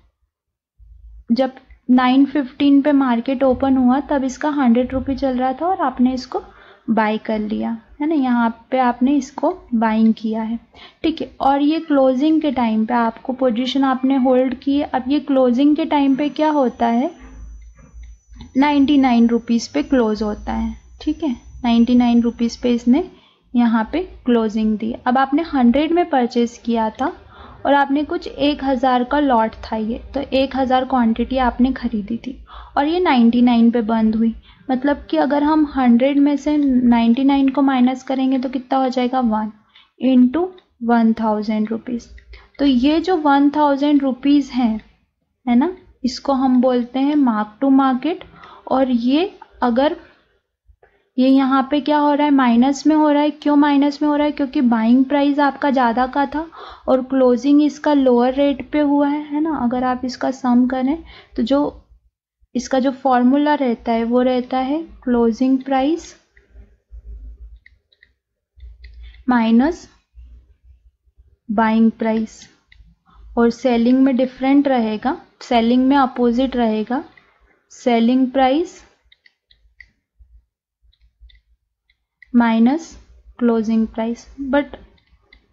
[SPEAKER 1] जब 9:15 पे मार्केट ओपन हुआ, तब इसका हंड्रेड रुपी चल रहा था और आपने इसको बाई कर लिया। है ना? यहाँ पे आपने इसको बाइंग किया है। ठीक है, और ये क्लोजिंग के टाइम पे आपको पोजीशन आपने होल्ड की है। अब ये क्लोजिंग के टाइम पे क्या होता है? नाइन्टी नाइन रुपीज़ पे क्लोज होता है। ठीक है? नाइन्टी नाइन रुपीज़ पे इसने यहाँ पे क्लोजिंग दी। अब आपने हंड्रेड में परचेज़ किया था और आपने कुछ एक हज़ार का लॉट था ये। तो एक हज़ार क्वान्टिटी आपने ख़रीदी थी और ये नाइन्टी नाइन पे बंद हुई। मतलब कि अगर हम हंड्रेड में से नाइन्टी नाइन को माइनस करेंगे तो कितना हो जाएगा? One into one thousand rupees तो ये जो वन थाउज़ेंड रुपीज़ हैं, है ना? इसको हम बोलते हैं मार्क टू मार्केट और ये अगर ये यहाँ पे क्या हो रहा है? माइनस में हो रहा है। क्यों माइनस में हो रहा है? क्योंकि बाइंग प्राइस आपका ज़्यादा का था और क्लोजिंग इसका लोअर रेट पे हुआ है है ना? अगर आप इसका सम करें तो जो इसका जो फॉर्मूला रहता है, वो रहता है closing price minus buying price और सेलिंग में डिफरेंट रहेगा। सेलिंग में अपोजिट रहेगा। Selling price minus closing price. But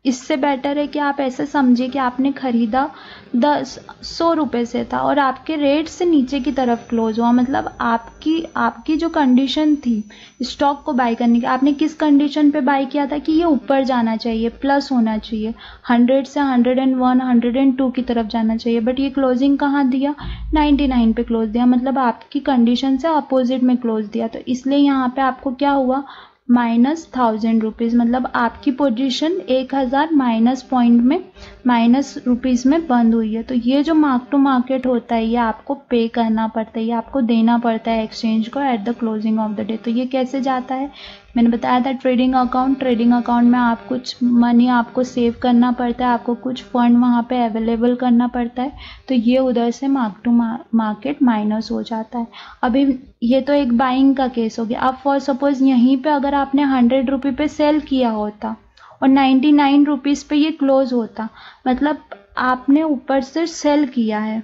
[SPEAKER 1] इससे बेटर है कि आप ऐसे समझिए कि आपने ख़रीदा दस, सौ रुपये से था और आपके रेट से नीचे की तरफ़ क्लोज हुआ। मतलब आपकी आपकी जो कंडीशन थी स्टॉक को बाई करने की, आपने किस कंडीशन पे बाई किया था कि ये ऊपर जाना चाहिए प्लस होना चाहिए। हंड्रेड से hundred and one hundred and two की तरफ़ जाना चाहिए। बट ये क्लोजिंग कहाँ दिया? नाइन्टी नाइन पे क्लोज दिया। मतलब आपकी कंडीशन से अपोजिट में क्लोज दिया। तो इसलिए यहाँ पर आपको क्या हुआ? माइनस थाउज़ेंड रुपीज़ मतलब आपकी पोजीशन एक हज़ार माइनस पॉइंट में, माइनस रुपीज़ में बंद हुई है। तो ये जो मार्क टू मार्केट होता है, ये आपको पे करना पड़ता है, ये आपको देना पड़ता है एक्सचेंज को at the closing of the day. तो ये कैसे जाता है? मैंने बताया था ट्रेडिंग अकाउंट ट्रेडिंग अकाउंट में आप कुछ मनी आपको सेव करना पड़ता है, आपको कुछ फंड वहाँ पे अवेलेबल करना पड़ता है तो ये उधर से मार्क टू मार्केट माइनस हो जाता है। अभी ये तो एक बाइंग का केस हो गया। अब फॉर सपोज़ यहीं पे अगर आपने हंड्रेड रुपी पे सेल किया होता और नाइन्टी नाइन रुपीज़ पे ये क्लोज होता मतलब आपने ऊपर से सेल किया है।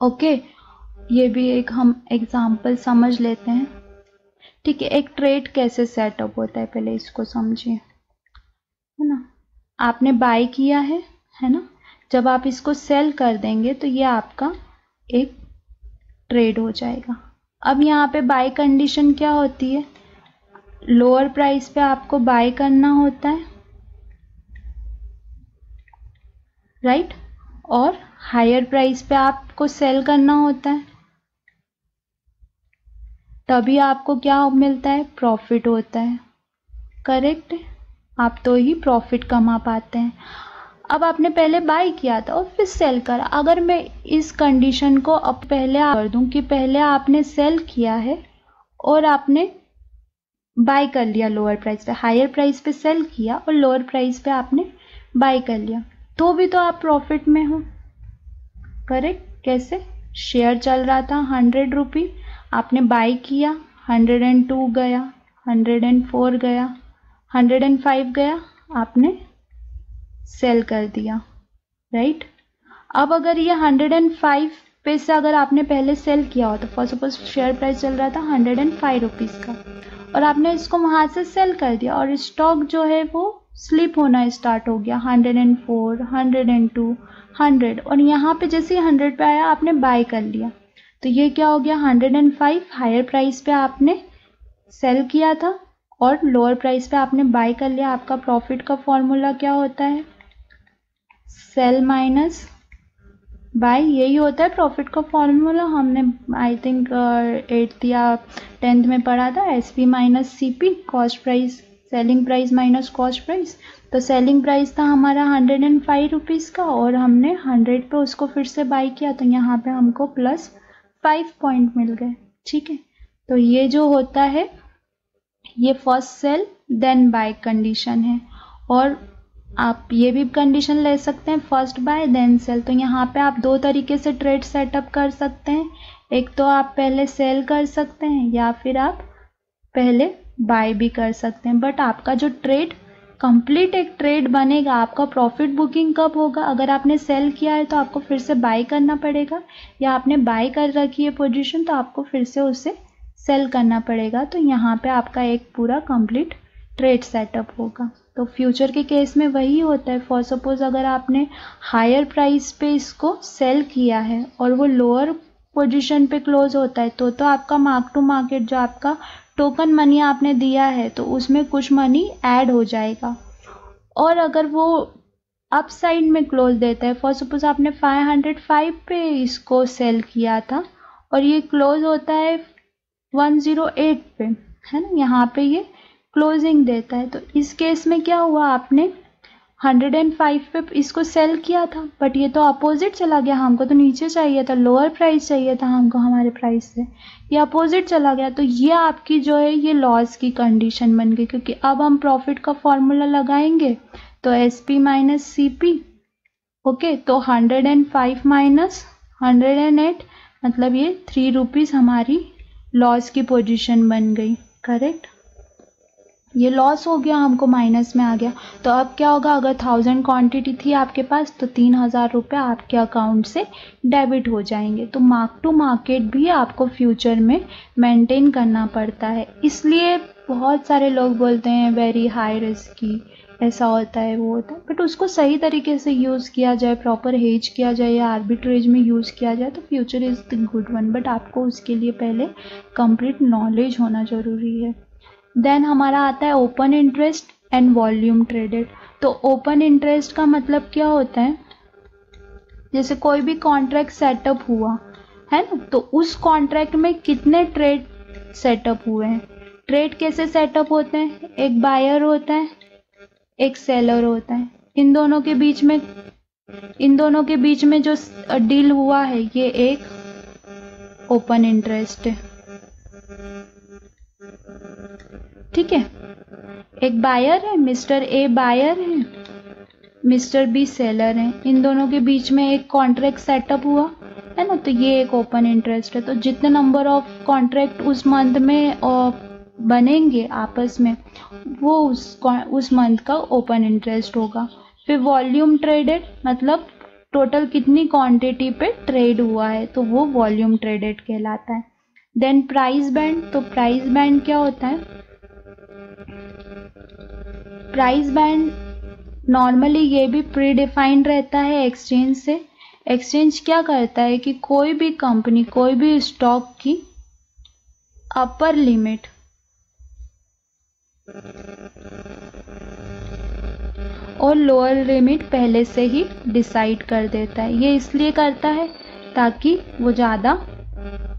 [SPEAKER 1] ओके ये भी एक हम एग्ज़ाम्पल समझ लेते हैं। ठीक है, एक ट्रेड कैसे सेटअप होता है पहले इसको समझिए। है ना? आपने बाय किया है है ना? जब आप इसको सेल कर देंगे तो ये आपका एक ट्रेड हो जाएगा। अब यहाँ पे बाय कंडीशन क्या होती है? लोअर प्राइस पे आपको बाय करना होता है राइट right? और हायर प्राइस पे आपको सेल करना होता है। तभी आपको क्या मिलता है? प्रॉफिट होता है। करेक्ट आप तो ही प्रॉफिट कमा पाते हैं। अब आपने पहले बाय किया था और फिर सेल करा। अगर मैं इस कंडीशन को अब पहले कर दूँ कि पहले आपने सेल किया है और आपने बाय कर लिया लोअर प्राइस पे हायर प्राइस पे सेल किया और लोअर प्राइस पे आपने बाय कर लिया तो भी तो आप प्रॉफिट में हो। करेक्ट कैसे? शेयर चल रहा था हंड्रेड रुपी आपने बाय किया हंड्रेड एंड टू गया हंड्रेड एंड फोर गया हंड्रेड एंड फाइव गया, आपने सेल कर दिया राइट अब अगर ये हंड्रेड एंड फाइव पे से अगर आपने पहले सेल किया हो तो फॉर सपोज़ शेयर प्राइस चल रहा था हंड्रेड एंड फाइव रुपीज़ का, और आपने इसको वहाँ से सेल कर दिया, और स्टॉक जो है वो स्लिप होना स्टार्ट हो गया hundred and four hundred and two hundred और यहाँ पे जैसे हंड्रेड पे आया, आपने बाय कर लिया। तो ये क्या हो गया? Hundred and five higher price पे आपने सेल किया था और लोअर प्राइस पे आपने बाय कर लिया। आपका प्रॉफिट का फॉर्मूला क्या होता है? सेल माइनस बाय यही होता है। प्रॉफिट का फॉर्मूला हमने आई थिंक एट्थ या टेंथ में पढ़ा था। S P minus C P cost price selling price minus cost price तो सेलिंग प्राइस था हमारा हंड्रेड एंड फाइव रुपीज़ का और हमने हंड्रेड पे उसको फिर से बाई किया। तो यहाँ पे हमको प्लस फाइव पॉइंट मिल गए, ठीक है? तो ये जो होता है, ये first sell then buy condition है। और आप ये भी कंडीशन ले सकते हैं फ़र्स्ट बाय देन सेल तो यहाँ पे आप दो तरीके से ट्रेड सेटअप कर सकते हैं। एक तो आप पहले सेल कर सकते हैं, या फिर आप पहले बाय भी कर सकते हैं। बट आपका जो ट्रेड कंप्लीट एक ट्रेड बनेगा। आपका प्रॉफिट बुकिंग कब होगा? अगर आपने सेल किया है तो आपको फिर से बाय करना पड़ेगा। या आपने बाय कर रखी है पोजीशन तो आपको फिर से उसे सेल करना पड़ेगा। तो यहाँ पे आपका एक पूरा कंप्लीट ट्रेड सेटअप होगा। तो फ्यूचर के केस में वही होता है। फॉर सपोज़ अगर आपने हायर प्राइस पे इसको सेल किया है और वो लोअर पोजीशन पे क्लोज होता है तो तो आपका मार्क टू मार्केट जो आपका टोकन मनी आपने दिया है तो उसमें कुछ मनी ऐड हो जाएगा। और अगर वो अप साइड में क्लोज देता है फॉर सपोज़ आपने 505 पे इसको सेल किया था, और ये क्लोज होता है 108 पे, है ना? यहाँ पे ये क्लोजिंग देता है। तो इस केस में क्या हुआ आपने? 105 पे इसको सेल किया था बट ये तो अपोजिट चला गया। हमको तो नीचे चाहिए था लोअर प्राइस चाहिए था हमको, हमारे प्राइस से। ये अपोजिट चला गया। तो ये आपकी जो है, ये लॉस की कंडीशन बन गई, क्योंकि अब हम प्रॉफिट का फॉर्मूला लगाएँगे तो S P minus C P okay तो 105 माइनस 108 मतलब ये थ्री रुपीज़ हमारी लॉस की पोजीशन बन गई करेक्ट ये लॉस हो गया, हमको माइनस में आ गया। तो अब क्या होगा, अगर थाउज़ेंड क्वांटिटी थी आपके पास तो तीन हज़ार रुपये आपके अकाउंट से डेबिट हो जाएँगे। तो मार्क टू मार्केट भी आपको फ्यूचर में मेंटेन करना पड़ता है। इसलिए बहुत सारे लोग बोलते हैं वेरी हाई रिस्क की, ऐसा होता है, वो होता है। बट उसको सही तरीके से यूज़ किया जाए प्रॉपर हेज किया जाए या आर्बिट्रेज में यूज़ किया जाए तो future is the good one but आपको उसके लिए पहले कंप्लीट नॉलेज होना ज़रूरी है। देन हमारा आता है open interest and volume traded तो ओपन इंटरेस्ट का मतलब क्या होता है? जैसे कोई भी कॉन्ट्रैक्ट सेटअप हुआ, है ना? तो उस कॉन्ट्रैक्ट में कितने ट्रेड सेटअप हुए हैं? ट्रेड कैसे सेटअप होते हैं? एक बायर होता है, एक सेलर होता है। इन दोनों के बीच में, इन दोनों के बीच में जो डील हुआ है, ये एक ओपन इंटरेस्ट है। ठीक है। एक बायर है मिस्टर ए बायर है मिस्टर बी सेलर है। इन दोनों के बीच में एक कॉन्ट्रैक्ट सेटअप हुआ, है ना? तो ये एक ओपन इंटरेस्ट है। तो जितने नंबर ऑफ़ कॉन्ट्रैक्ट उस मंथ में बनेंगे आपस में, वो उस उस मंथ का ओपन इंटरेस्ट होगा। फिर वॉल्यूम ट्रेडेड मतलब टोटल कितनी क्वांटिटी पे ट्रेड हुआ है तो वो वॉल्यूम ट्रेडेड कहलाता है। देन प्राइस बैंड तो प्राइस बैंड क्या होता है? प्राइस बैंड नॉर्मली ये भी प्री डिफाइंड रहता है एक्सचेंज से। एक्सचेंज क्या करता है कि कोई भी कंपनी कोई भी स्टॉक की अपर लिमिट और लोअर लिमिट पहले से ही डिसाइड कर देता है। ये इसलिए करता है ताकि वो ज़्यादा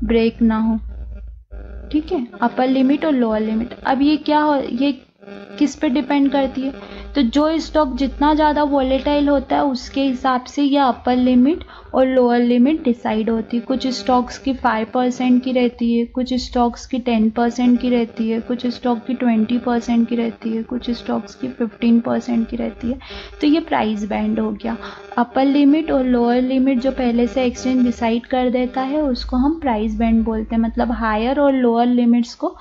[SPEAKER 1] ब्रेक ना हो। ठीक है? अपर लिमिट और लोअर लिमिट अब ये क्या हो, ये किस पे डिपेंड करती है? तो जो स्टॉक जितना ज़्यादा वॉलेटाइल होता है, उसके हिसाब से यह अपर लिमिट और लोअर लिमिट डिसाइड होती है। कुछ स्टॉक्स की फाइव परसेंट की रहती है, कुछ स्टॉक्स की टेन परसेंट की रहती है, कुछ स्टॉक की ट्वेंटी परसेंट की रहती है, कुछ स्टॉक्स की फिफ्टीन परसेंट की रहती है। तो ये प्राइस बैंड हो गया। अपर लिमिट और लोअर लिमिट जो पहले से एक्सचेंज डिसाइड कर देता है, उसको हम प्राइस बैंड बोलते हैं। मतलब हायर और लोअर लिमिट्स को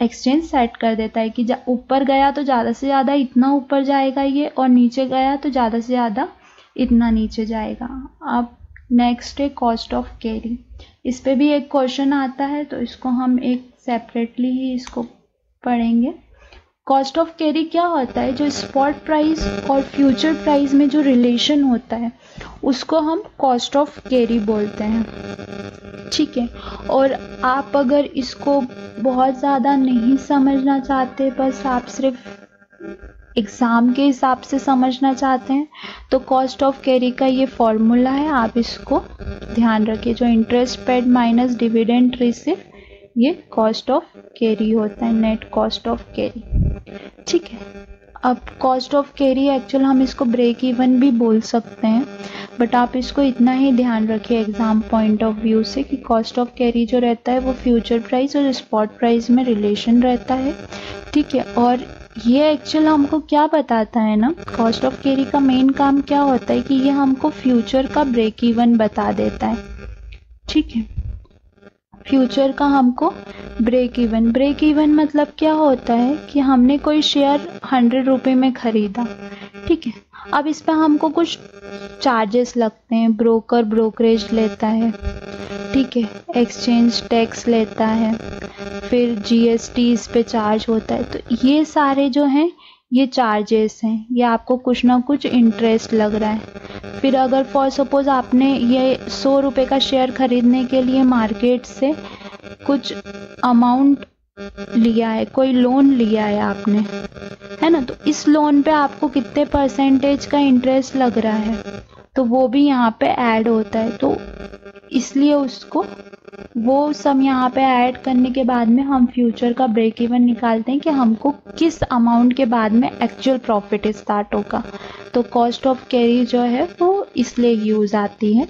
[SPEAKER 1] एक्सचेंज सेट कर देता है कि ऊपर गया तो ज़्यादा से ज़्यादा इतना ऊपर जाएगा ये और नीचे गया तो ज़्यादा से ज़्यादा इतना नीचे जाएगा। अब नेक्स्ट है कॉस्ट ऑफ़ कैरी इस पर भी एक क्वेश्चन आता है तो इसको हम एक सेपरेटली ही इसको पढ़ेंगे। कॉस्ट ऑफ़ कैरी क्या होता है? जो स्पॉट प्राइस और फ्यूचर प्राइस में जो रिलेशन होता है उसको हम कॉस्ट ऑफ़ कैरी बोलते हैं। ठीक है? और आप अगर इसको बहुत ज़्यादा नहीं समझना चाहते, बस आप सिर्फ़ एग्ज़ाम के हिसाब से समझना चाहते हैं तो कॉस्ट ऑफ़ कैरी का ये फॉर्मूला है। आप इसको ध्यान रखिए, जो interest paid minus dividend receive ये कॉस्ट ऑफ़ कैरी होता है नेट कॉस्ट ऑफ़ कैरी ठीक है? अब कॉस्ट ऑफ़ कैरी एक्चुअल हम इसको ब्रेक इवन भी बोल सकते हैं बट आप इसको इतना ही ध्यान रखिए एग्ज़ाम पॉइंट ऑफ़ व्यू से कि कॉस्ट ऑफ़ कैरी जो रहता है वो फ्यूचर प्राइस और स्पॉट प्राइस में रिलेशन रहता है। ठीक है, और ये एक्चुअल हमको क्या बताता है ना? कॉस्ट ऑफ़ कैरी का मेन काम क्या होता है कि ये हमको फ्यूचर का ब्रेक इवन बता देता है। ठीक है। फ्यूचर का हमको ब्रेक इवन ब्रेक इवन मतलब क्या होता है कि हमने कोई शेयर हंड्रेड रुपये में ख़रीदा, ठीक है? अब इस पर हमको कुछ चार्जेस लगते हैं ब्रोकर ब्रोकरेज लेता है, ठीक है? एक्सचेंज टैक्स लेता है, फिर जीएसटी इस पे चार्ज होता है तो ये सारे जो हैं ये चार्जेस हैं, ये आपको कुछ ना कुछ इंटरेस्ट लग रहा है। फिर अगर फॉर सपोज़ आपने ये सौ रुपये का शेयर ख़रीदने के लिए मार्केट से कुछ अमाउंट लिया है, कोई लोन लिया है आपने, है ना? तो इस लोन पे आपको कितने परसेंटेज का इंटरेस्ट लग रहा है? तो वो भी यहाँ पे ऐड होता है। तो इसलिए उसको, वो सब यहाँ पे ऐड करने के बाद में हम फ्यूचर का ब्रेक इवन निकालते हैं कि हमको किस अमाउंट के बाद में एक्चुअल प्रॉफिट स्टार्ट होगा। तो कॉस्ट ऑफ़ कैरी जो है, वो इसलिए यूज़ आती है।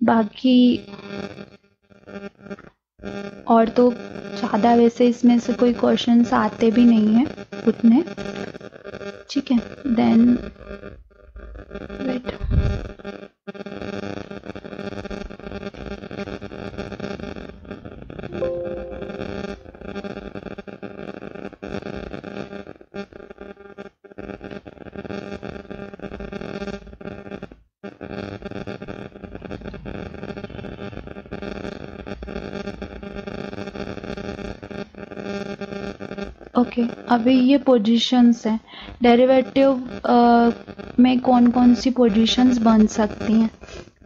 [SPEAKER 1] बाकी और तो ज़्यादा वैसे इसमें से कोई क्वेश्चंस आते भी नहीं हैं उतने। ठीक है देन ओके okay, अभी ये पोजीशंस हैं. डेरिवेटिव में कौन कौन सी पोजीशंस बन सकती हैं?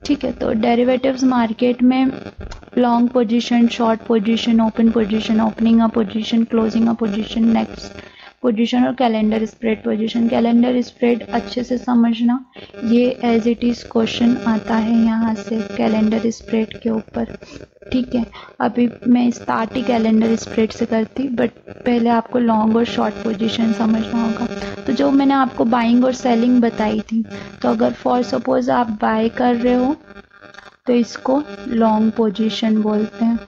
[SPEAKER 1] ठीक है तो डेरिवेटिव्स मार्केट में long position short position open position opening a position closing a position next position और calendar spread position calendar spread अच्छे से समझना। ये एज इट इज़ क्वेश्चन आता है यहाँ से कैलेंडर स्प्रेड के ऊपर। ठीक है? अभी मैं स्टार्ट ही कैलेंडर स्प्रेड से करती बट पहले आपको लॉन्ग और शॉर्ट पोजीशन समझना होगा। तो जो मैंने आपको बाइंग और सेलिंग बताई थी तो अगर फॉर सपोज़ आप बाय कर रहे हो तो इसको लॉन्ग पोजीशन बोलते हैं।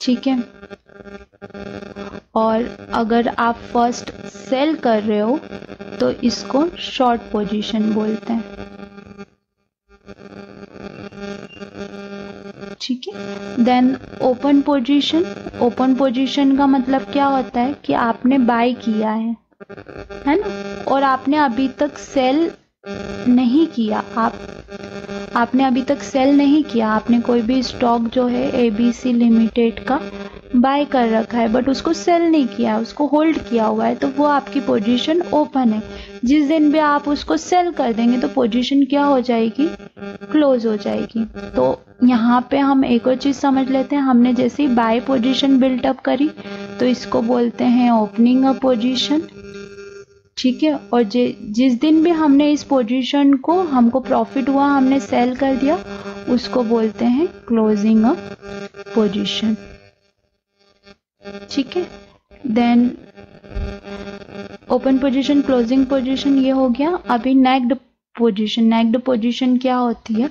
[SPEAKER 1] ठीक है? और अगर आप फ़र्स्ट सेल कर रहे हो तो इसको शॉर्ट पोजीशन बोलते हैं। ठीक है? Then open position open position का मतलब क्या होता है कि आपने बाय किया है है ना? और आपने अभी तक सेल नहीं किया। आप, आपने अभी तक सेल नहीं किया। आपने कोई भी स्टॉक जो है एबीसी लिमिटेड का बाय कर रखा है बट उसको सेल नहीं किया, उसको होल्ड किया हुआ है तो वो आपकी पोजीशन ओपन है। जिस दिन भी आप उसको सेल कर देंगे तो पोजीशन क्या हो जाएगी? क्लोज हो जाएगी। तो यहाँ पे हम एक और चीज़ समझ लेते हैं। हमने जैसे ही बाय पोजीशन बिल्टअप करी तो इसको बोलते हैं ओपनिंग अ पोजीशन ठीक है? और जे, जिस दिन भी हमने इस पोजीशन को, हमको प्रॉफिट हुआ, हमने सेल कर दिया, उसको बोलते हैं क्लोजिंग अ पोजीशन ठीक है? Then open position closing position ये हो गया। अभी नेक्ड पोजीशन नेक्ड पोजीशन क्या होती है?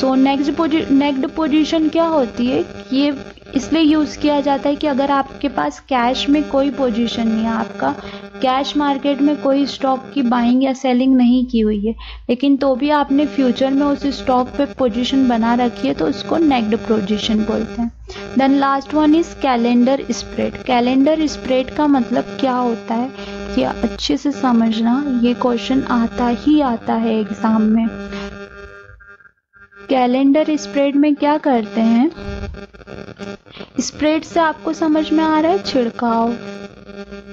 [SPEAKER 1] सो नेक्स्ट नेक्ड पोजीशन क्या होती है? ये इसलिए यूज़ किया जाता है कि अगर आपके पास कैश में कोई पोजीशन नहीं है, आपका कैश मार्केट में कोई स्टॉक की बाइंग या सेलिंग नहीं की हुई है, लेकिन तो भी आपने फ्यूचर में उस स्टॉक पे पोजीशन बना रखी है तो उसको नेक्ड पोजीशन बोलते हैं। Then last one is calendar spread calendar spread का मतलब क्या होता है? कि अच्छे से समझना, ये क्वेश्चन आता ही आता है एग्ज़ाम में। कैलेंडर स्प्रेड में क्या करते हैं? स्प्रेड से आपको समझ में आ रहा है छिड़काव,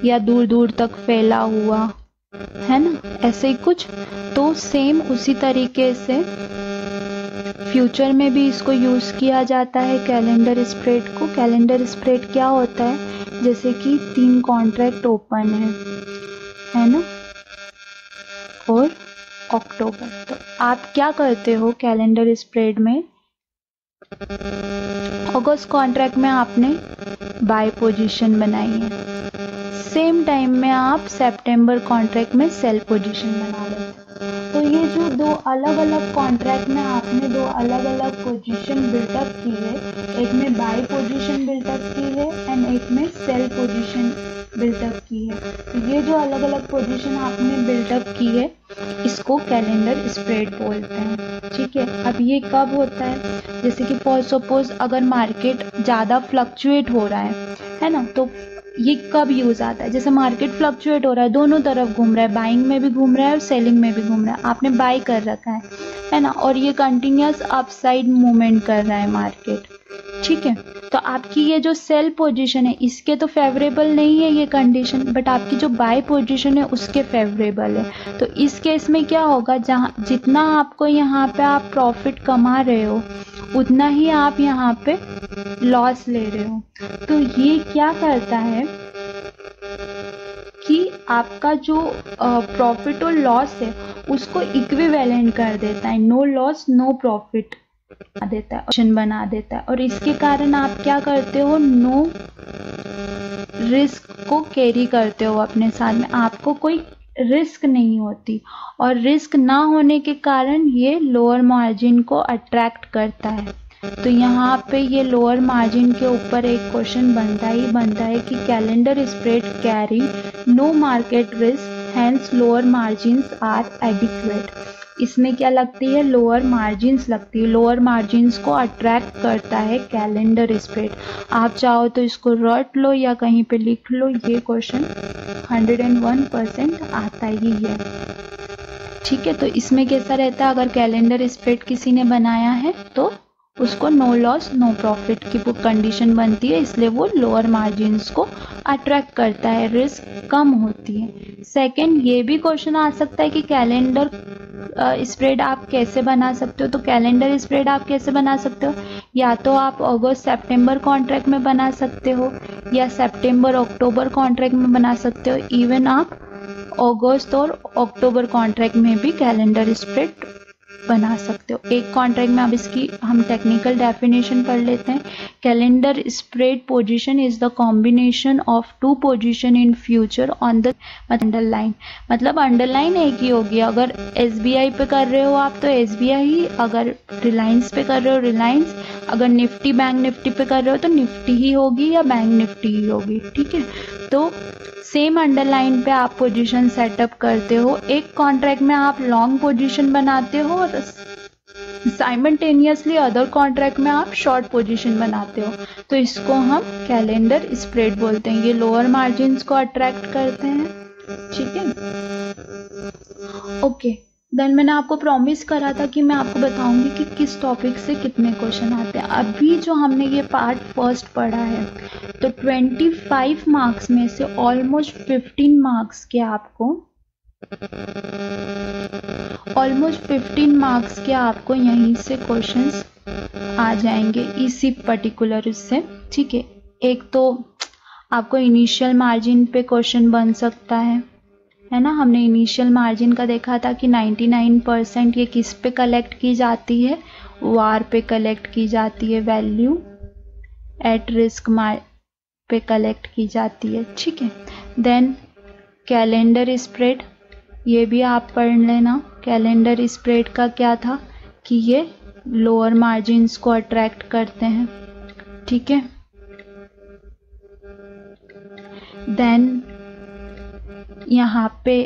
[SPEAKER 1] या दूर दूर तक फैला हुआ, है ना? ऐसे ही कुछ तो सेम उसी तरीके से फ्यूचर में भी इसको यूज़ किया जाता है कैलेंडर स्प्रेड को। कैलेंडर स्प्रेड क्या होता है? जैसे कि तीन कॉन्ट्रैक्ट ओपन है है ना? और अक्टूबर तो आप क्या करते हो कैलेंडर स्प्रेड में? अगस्त कॉन्ट्रैक्ट में आपने बाय पोजीशन बनाई है। सेम टाइम में आप सितंबर कॉन्ट्रैक्ट में सेल पोजीशन बना रहे तो ये जो दो अलग अलग कॉन्ट्रैक्ट में आपने दो अलग अलग पोजीशन बिल्टअप की है, एक में बाय पोजीशन बिल्टअप की है एंड एक में सेल पोजीशन बिल्टअप की है। तो ये जो अलग अलग पोजीशन आपने बिल्टअप की है, इसको कैलेंडर स्प्रेड बोलते हैं। ठीक है, अब ये कब होता है? जैसे कि सपोज़ अगर मार्केट ज़्यादा फ्लक्चुएट हो रहा है है ना? तो ये कब यूज़ आता है? जैसे मार्केट फ्लक्चुएट हो रहा है, दोनों तरफ़ घूम रहा है बाइंग में भी घूम रहा है और सेलिंग में भी घूम रहा है। आपने बाय कर रखा है है ना? और ये कंटिन्यूस अपसाइड मूवमेंट कर रहा है मार्केट ठीक है? तो आपकी ये जो सेल पोजीशन है, इसके तो फेवरेबल नहीं है ये कंडीशन बट आपकी जो बाय पोजीशन है, उसके फेवरेबल है। तो इस केस में क्या होगा, जहाँ, जितना आपको यहाँ पे आप प्रॉफिट कमा रहे हो, उतना ही आप यहाँ पे लॉस ले रहे हो। तो ये क्या करता है कि आपका जो प्रॉफिट और लॉस है, उसको इक्विवेलेंट कर देता है। नो लॉस नो प्रॉफिट देता है ऑप्शन बना देता है। और इसके कारण आप क्या करते हो? नो रिस्क को कैरी करते हो अपने साथ में। आपको कोई रिस्क नहीं होती। और रिस्क ना होने के कारण ये लोअर मार्जिन को अट्रैक्ट करता है। तो यहाँ पे ये लोअर मार्जिन के ऊपर एक क्वेश्चन बनता ही बनता है कि calendar spread carry no market risk hence lower margin are adequate इसमें क्या लगती है? लोअर मार्जिन्स लगती है। लोअर मार्जिन्स को अट्रैक्ट करता है कैलेंडर स्प्रेड आप चाहो तो इसको रट लो या कहीं पे लिख लो, ये क्वेश्चन 101 परसेंट आता ही है। ठीक है तो इसमें कैसा रहता है? अगर कैलेंडर स्प्रेड किसी ने बनाया है तो उसको नो लॉस नो प्रॉफिट की कंडीशन बनती है, इसलिए वो लोअर मार्जिन को अट्रैक्ट करता है रिस्क कम होती है। सेकंड ये भी क्वेश्चन आ सकता है कि कैलेंडर स्प्रेड आप कैसे बना सकते हो? तो कैलेंडर स्प्रेड आप कैसे बना सकते हो? या तो आप अगस्त, सितंबर कॉन्ट्रैक्ट में बना सकते हो, या सितंबर, अक्टूबर कॉन्ट्रैक्ट में बना सकते हो। इवन आप अगस्त और अक्टूबर कॉन्ट्रैक्ट में भी कैलेंडर स्प्रेड बना सकते हो। एक कॉन्ट्रैक्ट में अब इसकी, हम टेक्निकल डेफिनेशन पढ़ लेते हैं। Calendar spread position is the combination of two position in future on the underline मतलब अंडरलाइन एक ही होगी अगर एसबीआई पे कर रहे हो आप तो एसबीआई ही। अगर रिलायंस पे कर रहे हो रिलायंस अगर निफ्टी बैंक निफ्टी पे कर रहे हो तो निफ्टी ही होगी या बैंक निफ्टी ही होगी। ठीक है? तो सेम अंडरलाइन पे आप पोजीशन सेटअप करते हो। एक कॉन्ट्रैक्ट में आप लॉन्ग पोजीशन बनाते हो और साइमल्टेनियसली अदर कॉन्ट्रैक्ट में आप शॉर्ट पोजीशन बनाते हो। तो इसको हम कैलेंडर स्प्रेड बोलते हैं। ये लोअर मार्जिन को अट्रैक्ट करते हैं। ठीक है? Okay okay. देन मैंने आपको प्रॉमिस करा था कि मैं आपको बताऊँगी कि किस टॉपिक से कितने क्वेश्चन आते हैं। अभी जो हमने ये पार्ट फ़र्स्ट पढ़ा है तो 25 मार्क्स में से ऑलमोस्ट 15 मार्क्स के आपको ऑलमोस्ट 15 मार्क्स के आपको यहीं से क्वेश्चंस आ जाएँगे इसी पर्टिकुलर उससे ठीक है? एक तो आपको इनिशियल मार्जिन पे क्वेश्चन बन सकता है। है ना? हमने इनिशियल मार्जिन का देखा था कि 99 परसेंट ये किस पे कलेक्ट की जाती है? वार पे कलेक्ट की जाती है वैल्यू एट रिस्क मार पे कलेक्ट की जाती है, ठीक है? देन कैलेंडर स्प्रेड ये भी आप पढ़ लेना। कैलेंडर स्प्रेड का क्या था? कि ये लोअर मार्जिन्स को अट्रैक्ट करते हैं, ठीक है? देन यहाँ पे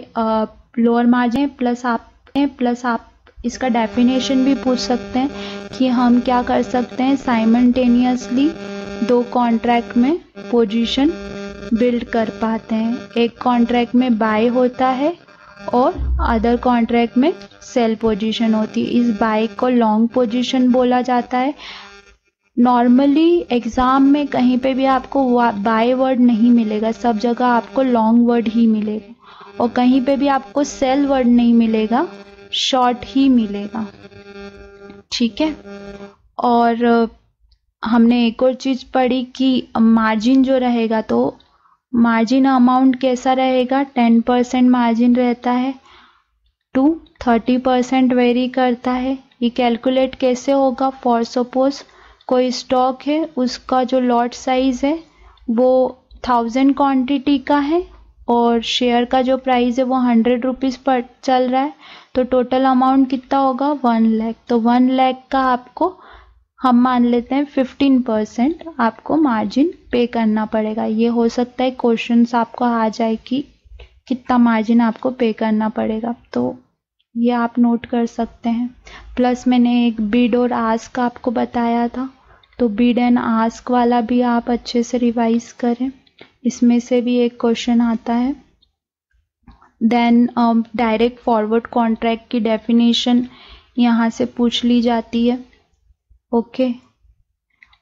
[SPEAKER 1] लोअर मार्जिन प्लस आप प्लस आप इसका डेफिनेशन भी पूछ सकते हैं कि हम क्या कर सकते हैं साइमल्टेनियसली दो कॉन्ट्रैक्ट में पोजीशन बिल्ड कर पाते हैं। एक कॉन्ट्रैक्ट में बाय होता है और अदर कॉन्ट्रैक्ट में सेल पोजीशन होती है। इस बाय को लॉन्ग पोजीशन बोला जाता है। नॉर्मली एग्ज़ाम में कहीं पे भी आपको बाय वर्ड नहीं मिलेगा। सब जगह आपको लॉन्ग वर्ड ही मिलेगा। और कहीं पे भी आपको सेल वर्ड नहीं मिलेगा। शॉर्ट ही मिलेगा। ठीक है? और हमने एक और चीज़ पढ़ी कि मार्जिन जो रहेगा तो मार्जिन अमाउंट कैसा रहेगा? टेन परसेंट मार्जिन रहता है। टू थर्टी परसेंट वेरी करता है। ये कैलकुलेट कैसे होगा? फॉर सपोज़ कोई स्टॉक है, उसका जो लॉट साइज़ है, वो थाउज़ेंड क्वांटिटी का है और शेयर का जो प्राइस है, वो हंड्रेड रुपीज़ पर चल रहा है। तो टोटल अमाउंट कितना होगा? वन लैख तो वन लैख का आपको, हम मान लेते हैं फिफ्टीन परसेंट आपको मार्जिन पे करना पड़ेगा। ये हो सकता है क्वेश्चन आपको आ जाए कि कितना मार्जिन आपको पे करना पड़ेगा। तो ये आप नोट कर सकते हैं। प्लस मैंने एक बिड और आस्क आपको बताया था। तो बीड एंड आस्क वाला भी आप अच्छे से रिवाइज करें। इसमें से भी एक क्वेश्चन आता है। देन डायरेक्ट फॉरवर्ड कॉन्ट्रैक्ट की डेफिनेशन यहाँ से पूछ ली जाती है। Okay okay.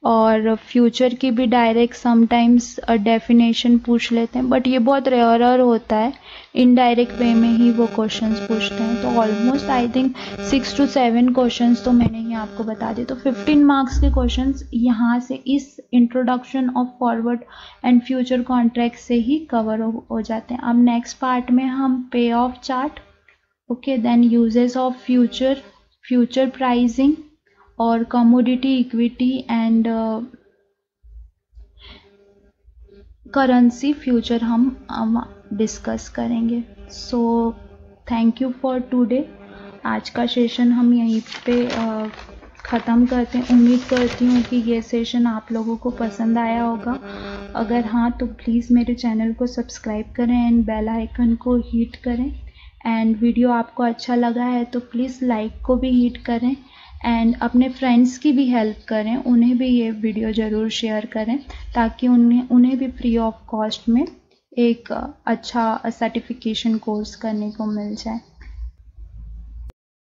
[SPEAKER 1] और फ्यूचर की भी डायरेक्ट समटाइम्स डेफिनेशन पूछ लेते हैं बट ये बहुत रेयर होता है। इनडायरेक्ट वे में ही वो क्वेश्चंस पूछते हैं। तो almost I think six two seven questions तो मैंने ही आपको बता दिए। तो फिफ्टीन मार्क्स के क्वेश्चंस यहाँ से इस introduction of forward and future contract से ही कवर हो, हो जाते हैं। अब नेक्स्ट पार्ट में हम payoff chart okay then uses of future future pricing और commodity equity and currency future हम डिस्कस करेंगे. So thank you for today आज का सेशन हम यहीं पे uh, ख़त्म करते हैं. उम्मीद करती हूँ कि ये सेशन आप लोगों को पसंद आया होगा. अगर हाँ तो प्लीज़ मेरे चैनल को सब्सक्राइब करें एंड बेल आइकन को हीट करें. एंड वीडियो आपको अच्छा लगा है तो प्लीज़ लाइक को भी हीट करें. एंड अपने फ्रेंड्स की भी हेल्प करें, उन्हें भी ये वीडियो ज़रूर शेयर करें, ताकि उन्हें उन्हें भी फ्री ऑफ़ कॉस्ट में एक अच्छा सर्टिफिकेशन कोर्स करने को मिल जाए।